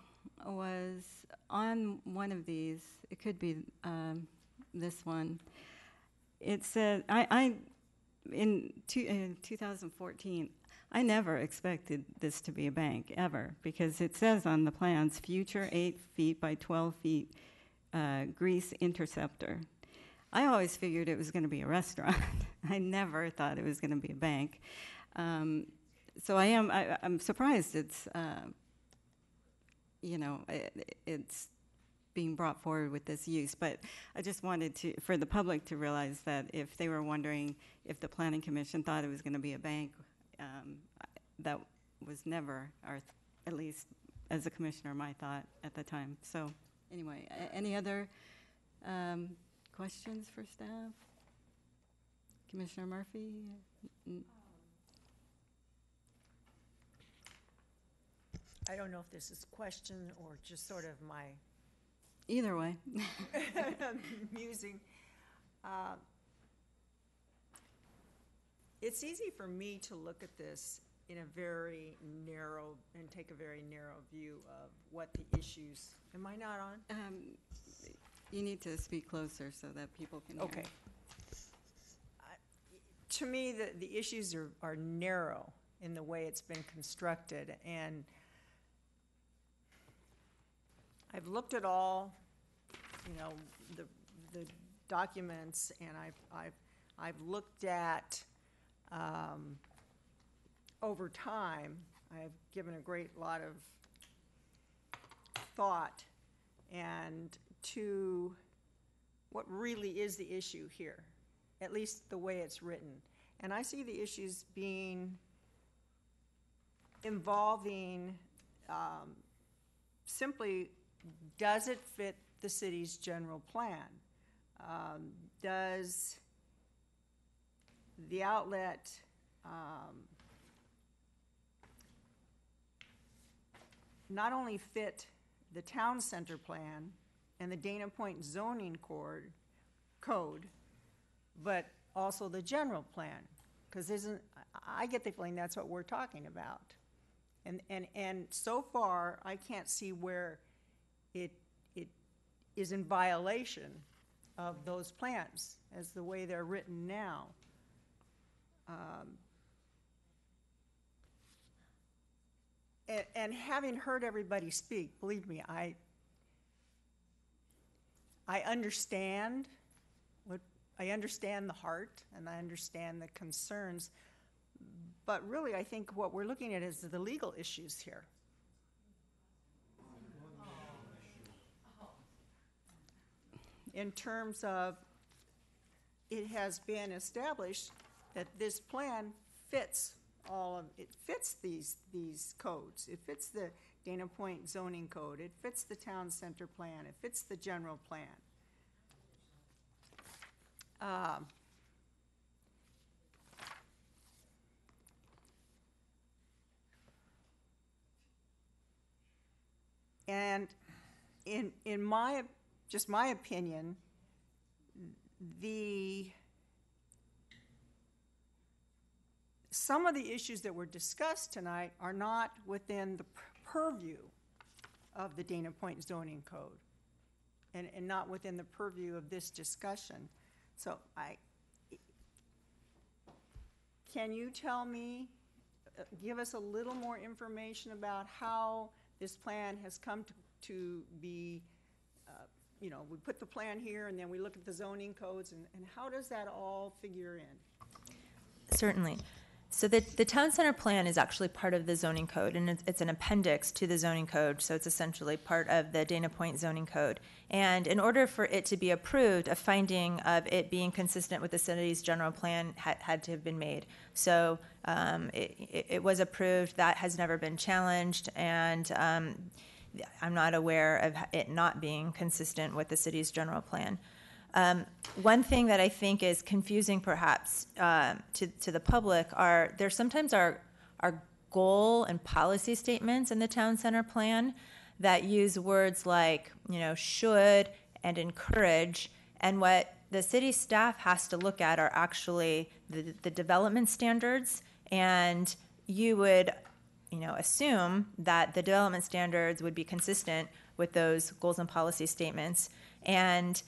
was on one of these, it could be um, this one. It said, I, I in, two, in 2014, I never expected this to be a bank ever because it says on the plans future 8 feet by 12 feet uh, grease interceptor. I always figured it was going to be a restaurant. I never thought it was going to be a bank. Um, so I am I, I'm surprised it's uh, you know it, it's being brought forward with this use. But I just wanted to for the public to realize that if they were wondering if the planning commission thought it was going to be a bank, um, that was never our at least as a commissioner my thought at the time. So anyway, any other um, questions for staff? Commissioner Murphy? N- I don't know if this is a question or just sort of my Either way. musing. Uh, It's easy for me to look at this in a very narrow, and take a very narrow view of what the issues, am I not on? Um, You need to speak closer so that people can hear. Okay. To me, the, the issues are, are narrow in the way it's been constructed, and I've looked at all, you know, the, the documents, and I've, I've, I've looked at, um, over time, I've given a great lot of thought and to what really is the issue here, at least the way it's written. And I see the issues being involving um, simply, does it fit the city's general plan? Um, Does the outlet um, not only fit the town center plan and the Dana Point zoning cord, code, but also the general plan? Because isn't, I get the feeling that's what we're talking about. And, and, and so far, I can't see where it, it is in violation of those plans as the way they're written now. Um, And, and having heard everybody speak, believe me, I, I understand what, I understand the heart and I understand the concerns. But really, I think what we're looking at is the legal issues here. In terms of, it has been established that this plan fits all of, it fits these, these codes. It fits the Dana Point zoning code, it fits the town center plan, it fits the general plan. Um, And in, in my, just my opinion, the, some of the issues that were discussed tonight are not within the purview of the Dana Point zoning code and, and not within the purview of this discussion. So I, can you tell me, uh, give us a little more information about how this plan has come to, to be you know, we put the plan here and then we look at the zoning codes and, and how does that all figure in? Certainly. So the, the town center plan is actually part of the zoning code, and it's, it's an appendix to the zoning code, so it's essentially part of the Dana Point zoning code. And in order for it to be approved, a finding of it being consistent with the city's general plan had, had to have been made. So um, it, it, it was approved, that has never been challenged, and um, I'm not aware of it not being consistent with the city's general plan. Um, one thing that I think is confusing, perhaps, uh, to to the public are there sometimes are are goal and policy statements in the town center plan that use words like you know should and encourage, and what the city staff has to look at are actually the, the development standards, and you would you know assume that the development standards would be consistent with those goals and policy statements, and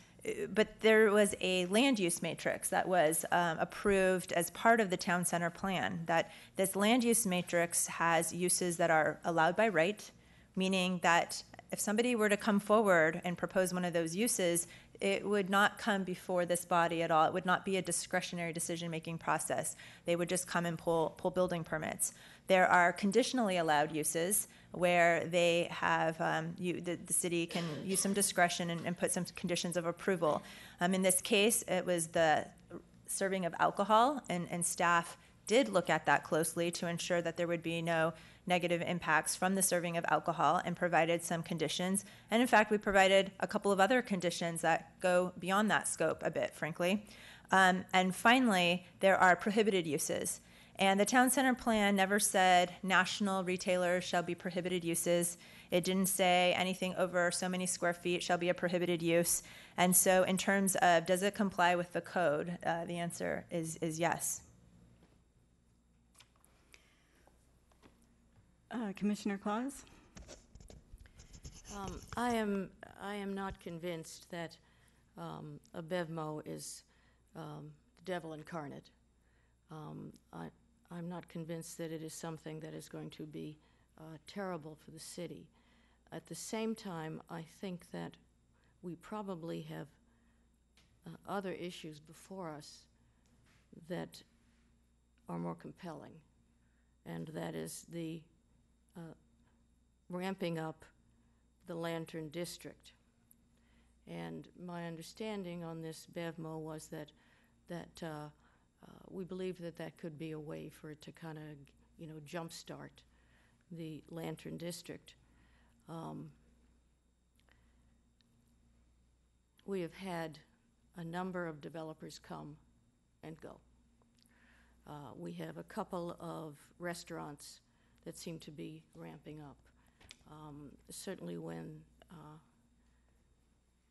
but there was a land use matrix that was um, approved as part of the town center plan. That this land use matrix has uses that are allowed by right, meaning that if somebody were to come forward and propose one of those uses, it would not come before this body at all. It would not be a discretionary decision making process. They would just come and pull, pull building permits. There are conditionally allowed uses where they have um, you, the, the city can use some discretion and, and put some conditions of approval. Um, in this case, it was the serving of alcohol, and, and staff did look at that closely to ensure that there would be no negative impacts from the serving of alcohol and provided some conditions. And in fact, we provided a couple of other conditions that go beyond that scope a bit, frankly. Um, and finally, there are prohibited uses. And the town center plan never said national retailers shall be prohibited uses. It didn't say anything over so many square feet shall be a prohibited use. And so, in terms of does it comply with the code, uh, the answer is, is yes. Uh, Commissioner Claus? Um, I am, I am not convinced that um, a BevMo is um, the devil incarnate. Um, I, I'm not convinced that it is something that is going to be uh, terrible for the city. At the same time, I think that we probably have uh, other issues before us that are more compelling, and that is the uh, ramping up the Lantern District. And my understanding on this BevMo was that that uh, we believe that that could be a way for it to kind of, you know, jumpstart the Lantern District. Um, we have had a number of developers come and go. Uh, we have a couple of restaurants that seem to be ramping up. Um, certainly, when uh,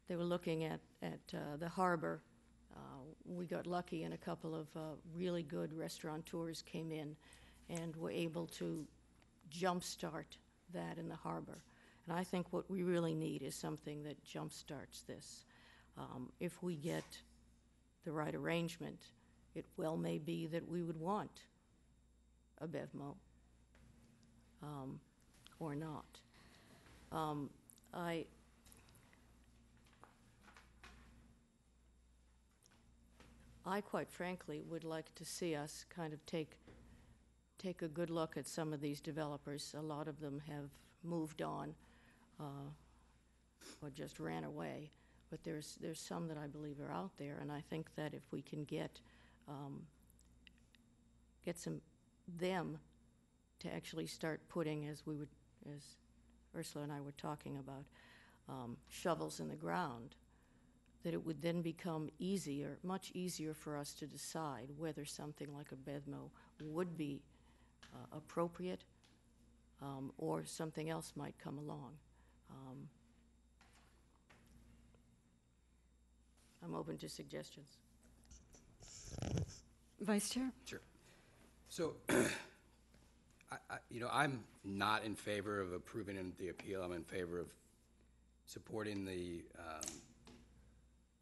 they were looking at, at uh, the harbor, uh, we got lucky and a couple of uh, really good restaurateurs came in and were able to jumpstart that in the harbor. And I think what we really need is something that jumpstarts this. Um, if we get the right arrangement, it well may be that we would want a BevMo um, or not. Um, I I quite frankly would like to see us kind of take take a good look at some of these developers. A lot of them have moved on uh, or just ran away, but there's there's some that I believe are out there, and I think that if we can get um, get some them to actually start putting, as we would, as Ursula and I were talking about, um, shovels in the ground, that it would then become easier, much easier for us to decide whether something like a BevMo would be uh, appropriate um, or something else might come along. Um, I'm open to suggestions. Vice Chair? Sure. So, I, I, you know, I'm not in favor of approving the appeal. I'm in favor of supporting the um,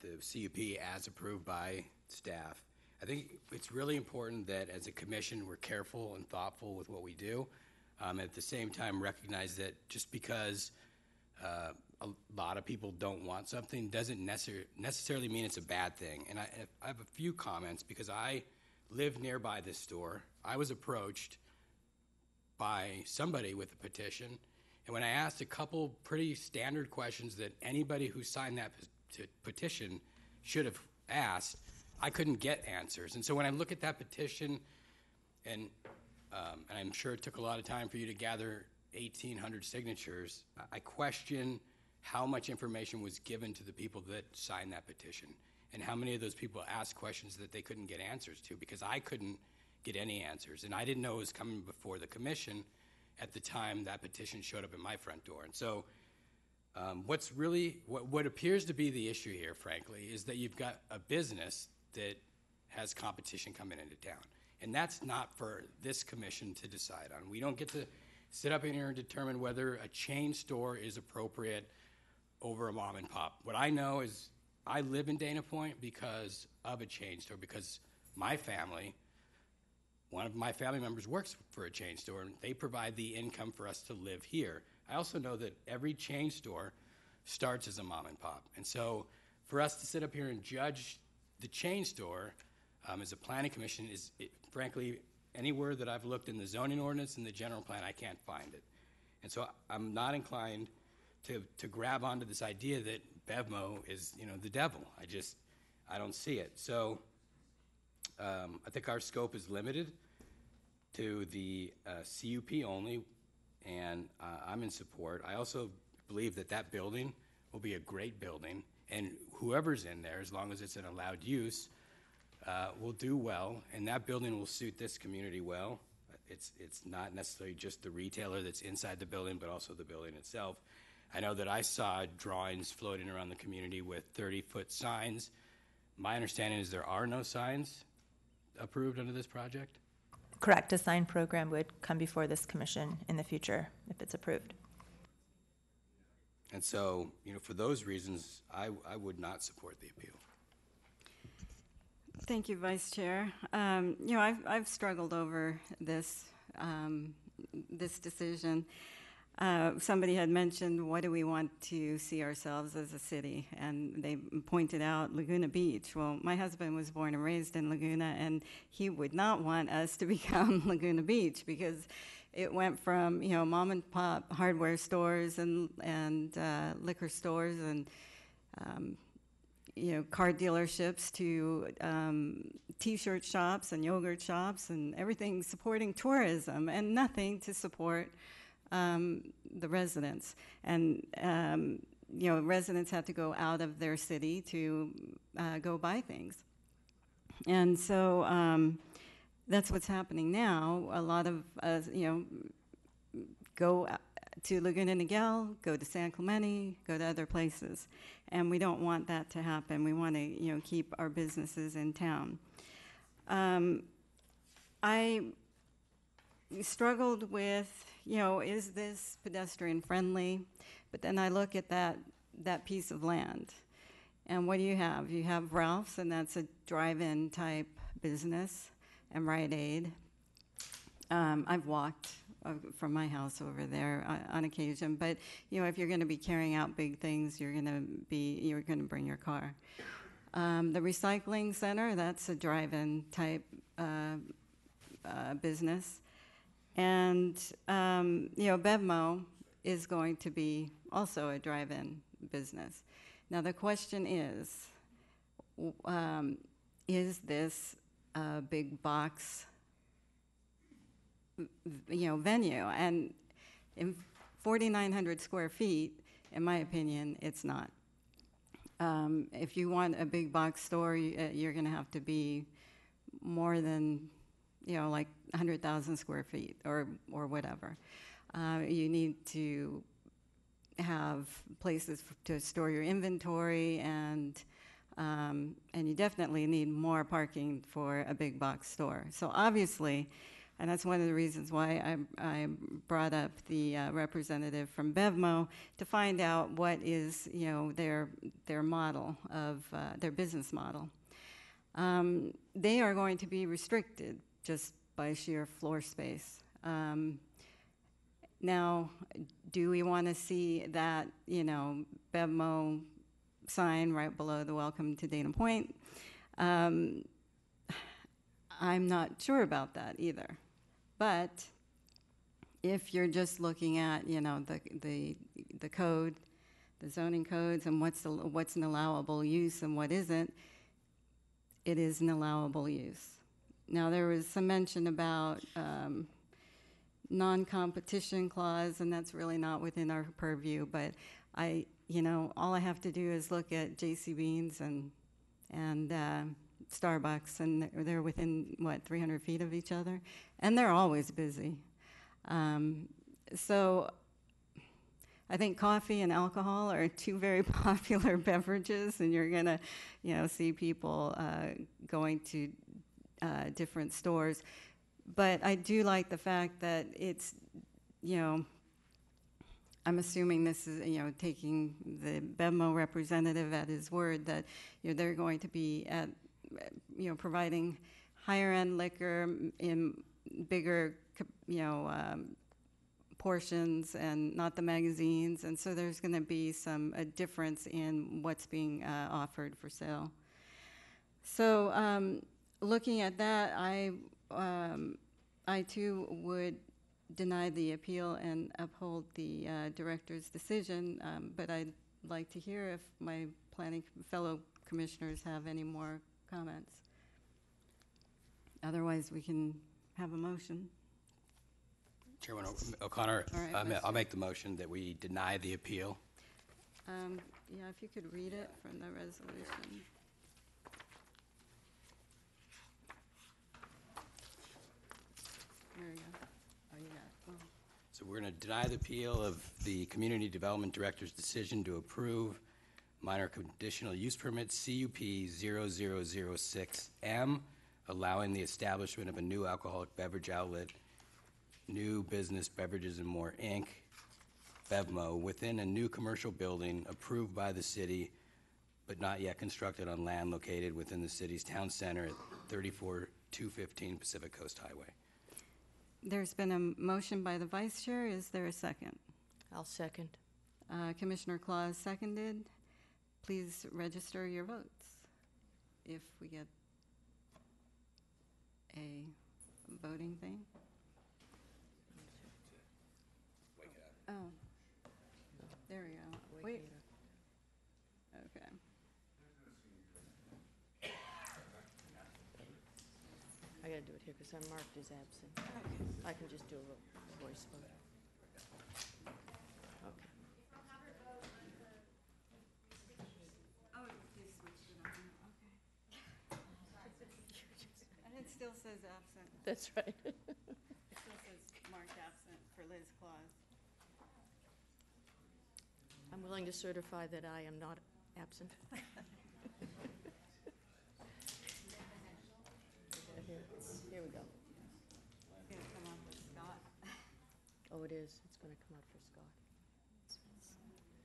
the CUP as approved by staff. I think it's really important that as a commission we're careful and thoughtful with what we do. Um, at the same time, recognize that just because uh, a lot of people don't want something doesn't necessar- necessarily mean it's a bad thing. And I, I have a few comments because I live nearby this store. I was approached by somebody with a petition, and when I asked a couple pretty standard questions that anybody who signed that pe- petition should have asked, I couldn't get answers. And so when I look at that petition, and, um, and I'm sure it took a lot of time for you to gather 1,800 signatures, I- I question how much information was given to the people that signed that petition, and how many of those people asked questions that they couldn't get answers to, because I couldn't get any answers, and I didn't know it was coming before the commission at the time that petition showed up at my front door. And so um, what's really, what, what appears to be the issue here, frankly, is that you've got a business that has competition coming into town. And that's not for this commission to decide on. We don't get to sit up in here and determine whether a chain store is appropriate over a mom and pop. What I know is I live in Dana Point because of a chain store, because my family, one of my family members works for a chain store, and they provide the income for us to live here. I also know that every chain store starts as a mom and pop. And so for us to sit up here and judge the chain store um, as a planning commission is, it, frankly, anywhere that I've looked in the zoning ordinance and the general plan, I can't find it. And so I'm not inclined to, to grab onto this idea that Bevmo is, you know, the devil. I just, I don't see it. So um, I think our scope is limited to the uh, CUP only, and uh, I'm in support. I also believe that that building will be a great building, and whoever's in there, as long as it's an allowed use, uh, will do well, and that building will suit this community well. It's, it's not necessarily just the retailer that's inside the building, but also the building itself. I know that I saw drawings floating around the community with 30-foot signs. My understanding is there are no signs approved under this project? Correct, a sign program would come before this commission in the future if it's approved. And so, you know, for those reasons, I, I would not support the appeal. Thank you, Vice Chair. Um, you know, I've, I've struggled over this, um, this decision. Uh, somebody had mentioned, what do we want to see ourselves as a city? And they pointed out Laguna Beach. Well, my husband was born and raised in Laguna, and he would not want us to become Laguna Beach because it went from, you know, mom and pop hardware stores and, and uh, liquor stores and, um, you know, car dealerships to um, t-shirt shops and yogurt shops and everything supporting tourism and nothing to support um, the residents. And, um, you know, residents have to go out of their city to uh, go buy things. And so um, that's what's happening now. A lot of, uh, you know, go to Laguna Niguel, go to San Clemente, go to other places. And we don't want that to happen. We want to, you know, keep our businesses in town. Um, I struggled with, you know, is this pedestrian friendly? But then I look at that, that piece of land. And what do you have? You have Ralph's, and that's a drive-in type business, and Rite Aid. Um, I've walked uh, from my house over there uh, on occasion, but you know, if you're going to be carrying out big things, you're going to be you're going to bring your car. Um, the recycling center, that's a drive-in type uh, uh, business. And, um, you know, Bevmo is going to be also a drive-in business. Now, the question is, um, is this a big box, you know, venue? And in 4,900 square feet, in my opinion, it's not. Um, if you want a big box store, uh, you're going to have to be more than, you know, like 100,000 square feet or or whatever. Uh, you need to have places to store your inventory, and um, and you definitely need more parking for a big box store. So obviously. And that's one of the reasons why I, I brought up the uh, representative from Bevmo to find out what is, you know, their their model of uh, their business model. Um, they are going to be restricted just by sheer floor space. Um, Now, do we want to see that, you know, Bevmo sign right below the welcome to Dana Point? Um, I'm not sure about that either. But if you're just looking at, you know, the, the, the code, the zoning codes and what's, what's an allowable use and what isn't, it is an allowable use. Now, there was some mention about um, non-competition clause, and that's really not within our purview, but I, you know, all I have to do is look at J.C. Beans and, and uh, Starbucks, and they're- within, what, 300 feet of each other? And they're always busy. Um, So I think coffee and alcohol are two very popular beverages, and you're gonna, you know, see people uh, going to uh, different stores. But I do like the fact that it's, you know, I'm assuming this is, you know, taking the BevMo representative at his word that, you know, they're going to be at, you know, providing higher end liquor in bigger, you know, um, portions and not the magazines. And so there's going to be some, a difference in what's being uh, offered for sale. So, um, looking at that, I, um, I too would deny the appeal and uphold the uh, director's decision, um, but I'd like to hear if my planning fellow commissioners have any more comments. Otherwise, we can have a motion. Chairman O- O'Connor, All right, I ma- Vice I'll make the motion that we deny the appeal. Um, Yeah, if you could read it from the resolution. There go. Oh, you got it. Oh. So we're going to deny the appeal of the Community Development Director's decision to approve minor conditional use permit CUP 0006M, allowing the establishment of a new alcoholic beverage outlet, New Business Beverages and More, Inc., BevMo, within a new commercial building approved by the city, but not yet constructed on land located within the city's town center at 34215 Pacific Coast Highway. There's been a motion by the vice chair. Is there a second? I'll second. Uh, Commissioner Claus seconded. Please register your votes if we get a voting thing. Oh, there we go. Wait. Okay. I gotta do it here because I'm marked as absent. I can just do a vo- voice vote. Okay. Oh, you switched it on, okay. And it still says absent. That's right. It still says marked absent for Liz Claus. I'm willing to certify that I am not absent. Here here we go. It's gonna come on with Scott. Oh, it is. It's gonna come out for Scott.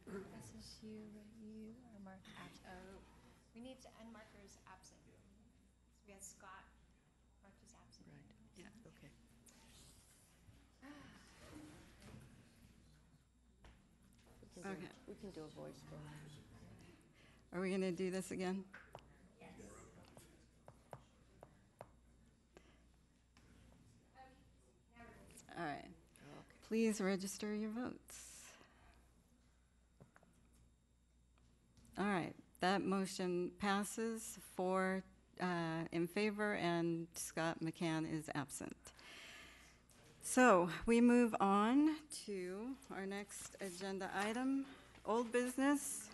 This is you, you are marked absent. Oh, we need to end markers absent. So we have Scott marked as absent. Right. Yeah. Okay. We can do- Okay. We can do a voice vote. Are we gonna do this again? All right. Please register your votes. All right, that motion passes four uh, in favor, and Scott McCann is absent. So we move on to our next agenda item, old business.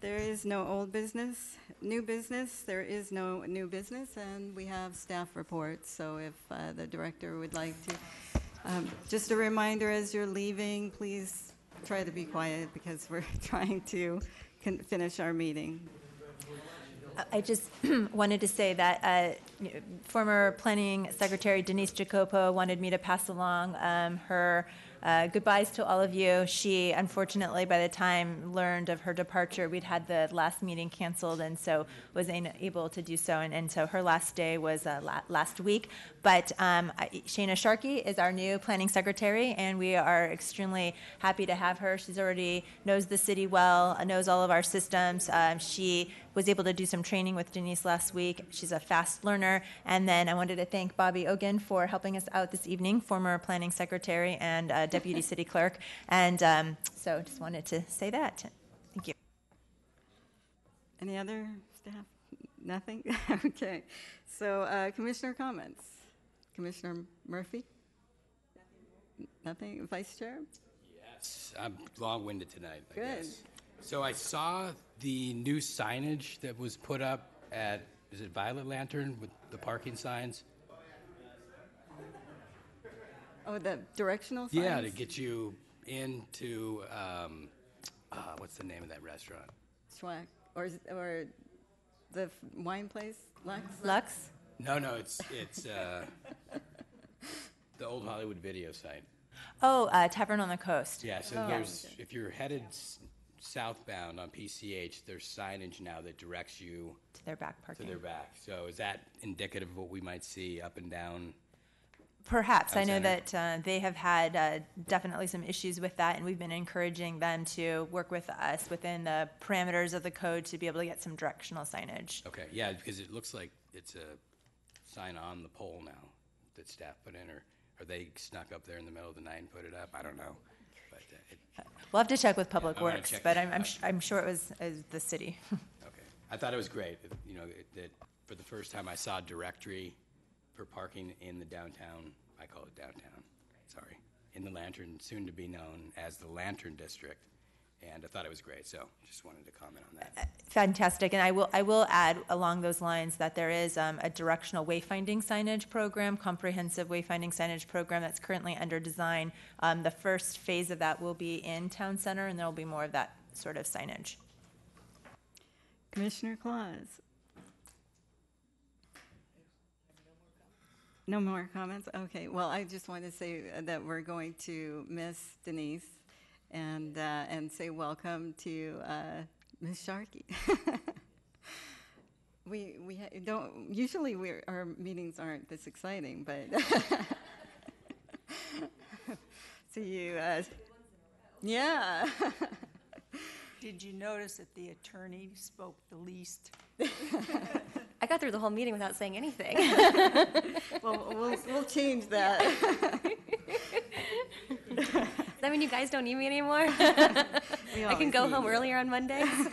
There is no old business. New business, there is no new business, and we have staff reports. So if uh, the director would like to, um, just a reminder as you're leaving, please try to be quiet because we're trying to finish our meeting. I just wanted to say that uh, former Planning Secretary Denise Jacopo wanted me to pass along um, her uh, goodbyes to all of you. She, unfortunately, by the time learned of her departure, we'd had the last meeting canceled, and so was unable to do so. And, and so her last day was uh, la- last week. But um, Shayna Sharkey is our new planning secretary, and we are extremely happy to have her. She's already knows the city well, knows all of our systems. Um, she was able to do some training with Denise last week. She's a fast learner. And then I wanted to thank Bobby Ogan for helping us out this evening, former planning secretary and uh, deputy city clerk. And um, so just wanted to say that. Thank you. Any other staff? Nothing? Okay. So uh, commissioner comments? Commissioner Murphy? Nothing? Vice Chair? Yes, I'm long-winded tonight, I Good. Guess. So I saw the new signage that was put up at, is it Violet Lantern with the parking signs? Oh, the directional signs? Yeah, to get you into, um, uh, what's the name of that restaurant? Shwack, or, is it- or the f- wine place, Lux? Lux? No, no, it's, it's, uh, the old Hollywood video site. Oh, uh, Tavern on the Coast. Yeah, so Oh. there's, if you're headed s- southbound on PCH, there's signage now that directs you To their back to parking. their back. So is that indicative of what we might see up and down? Perhaps. I know that uh, they have had uh, definitely some issues with that, and we've been encouraging them to work with us within the parameters of the code to be able to get some directional signage. Okay, yeah, because it looks like it's a sign on the pole now that staff put in, or, or they snuck up there in the middle of the night and put it up. I don't know. We'll have to check with Public Works, check but I'm, I'm, sh- I'm sure it was, the city. Okay. I thought it was great, that, you know, it- that for the first time I saw a directory for parking in the downtown, I call it downtown, sorry, in the Lantern, soon to be known as the Lantern District. And I thought it was great, so just wanted to comment on that. Fantastic, and I will, I will add along those lines that there is um, a directional wayfinding signage program, comprehensive wayfinding signage program that's currently under design. Um, The first phase of that will be in Town Center, and there'll be more of that sort of signage. Commissioner Claus? No more comments? Okay, well, I just want to say uh, that we're going to miss Denise and, uh, and say welcome to uh, Ms. Sharkey. We, we don't, usually we're, our meetings aren't this exciting, but. So you, uh, yeah. Did you notice that the attorney spoke the least? I got through the whole meeting without saying anything. Well, we'll, we'll change that. Does that mean you guys don't need me anymore? I can go home earlier on Mondays.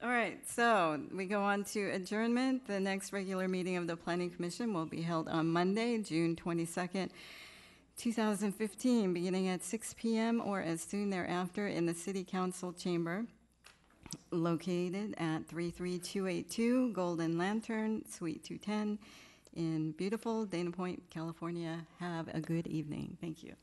All right, so we go on to adjournment. The next regular meeting of the Planning Commission will be held on Monday, June 22nd, 2015, beginning at 6 PM or as soon thereafter in the City Council Chamber, located at 33282 Golden Lantern, Suite 210, in beautiful Dana Point, California. Have a good evening. Thank you.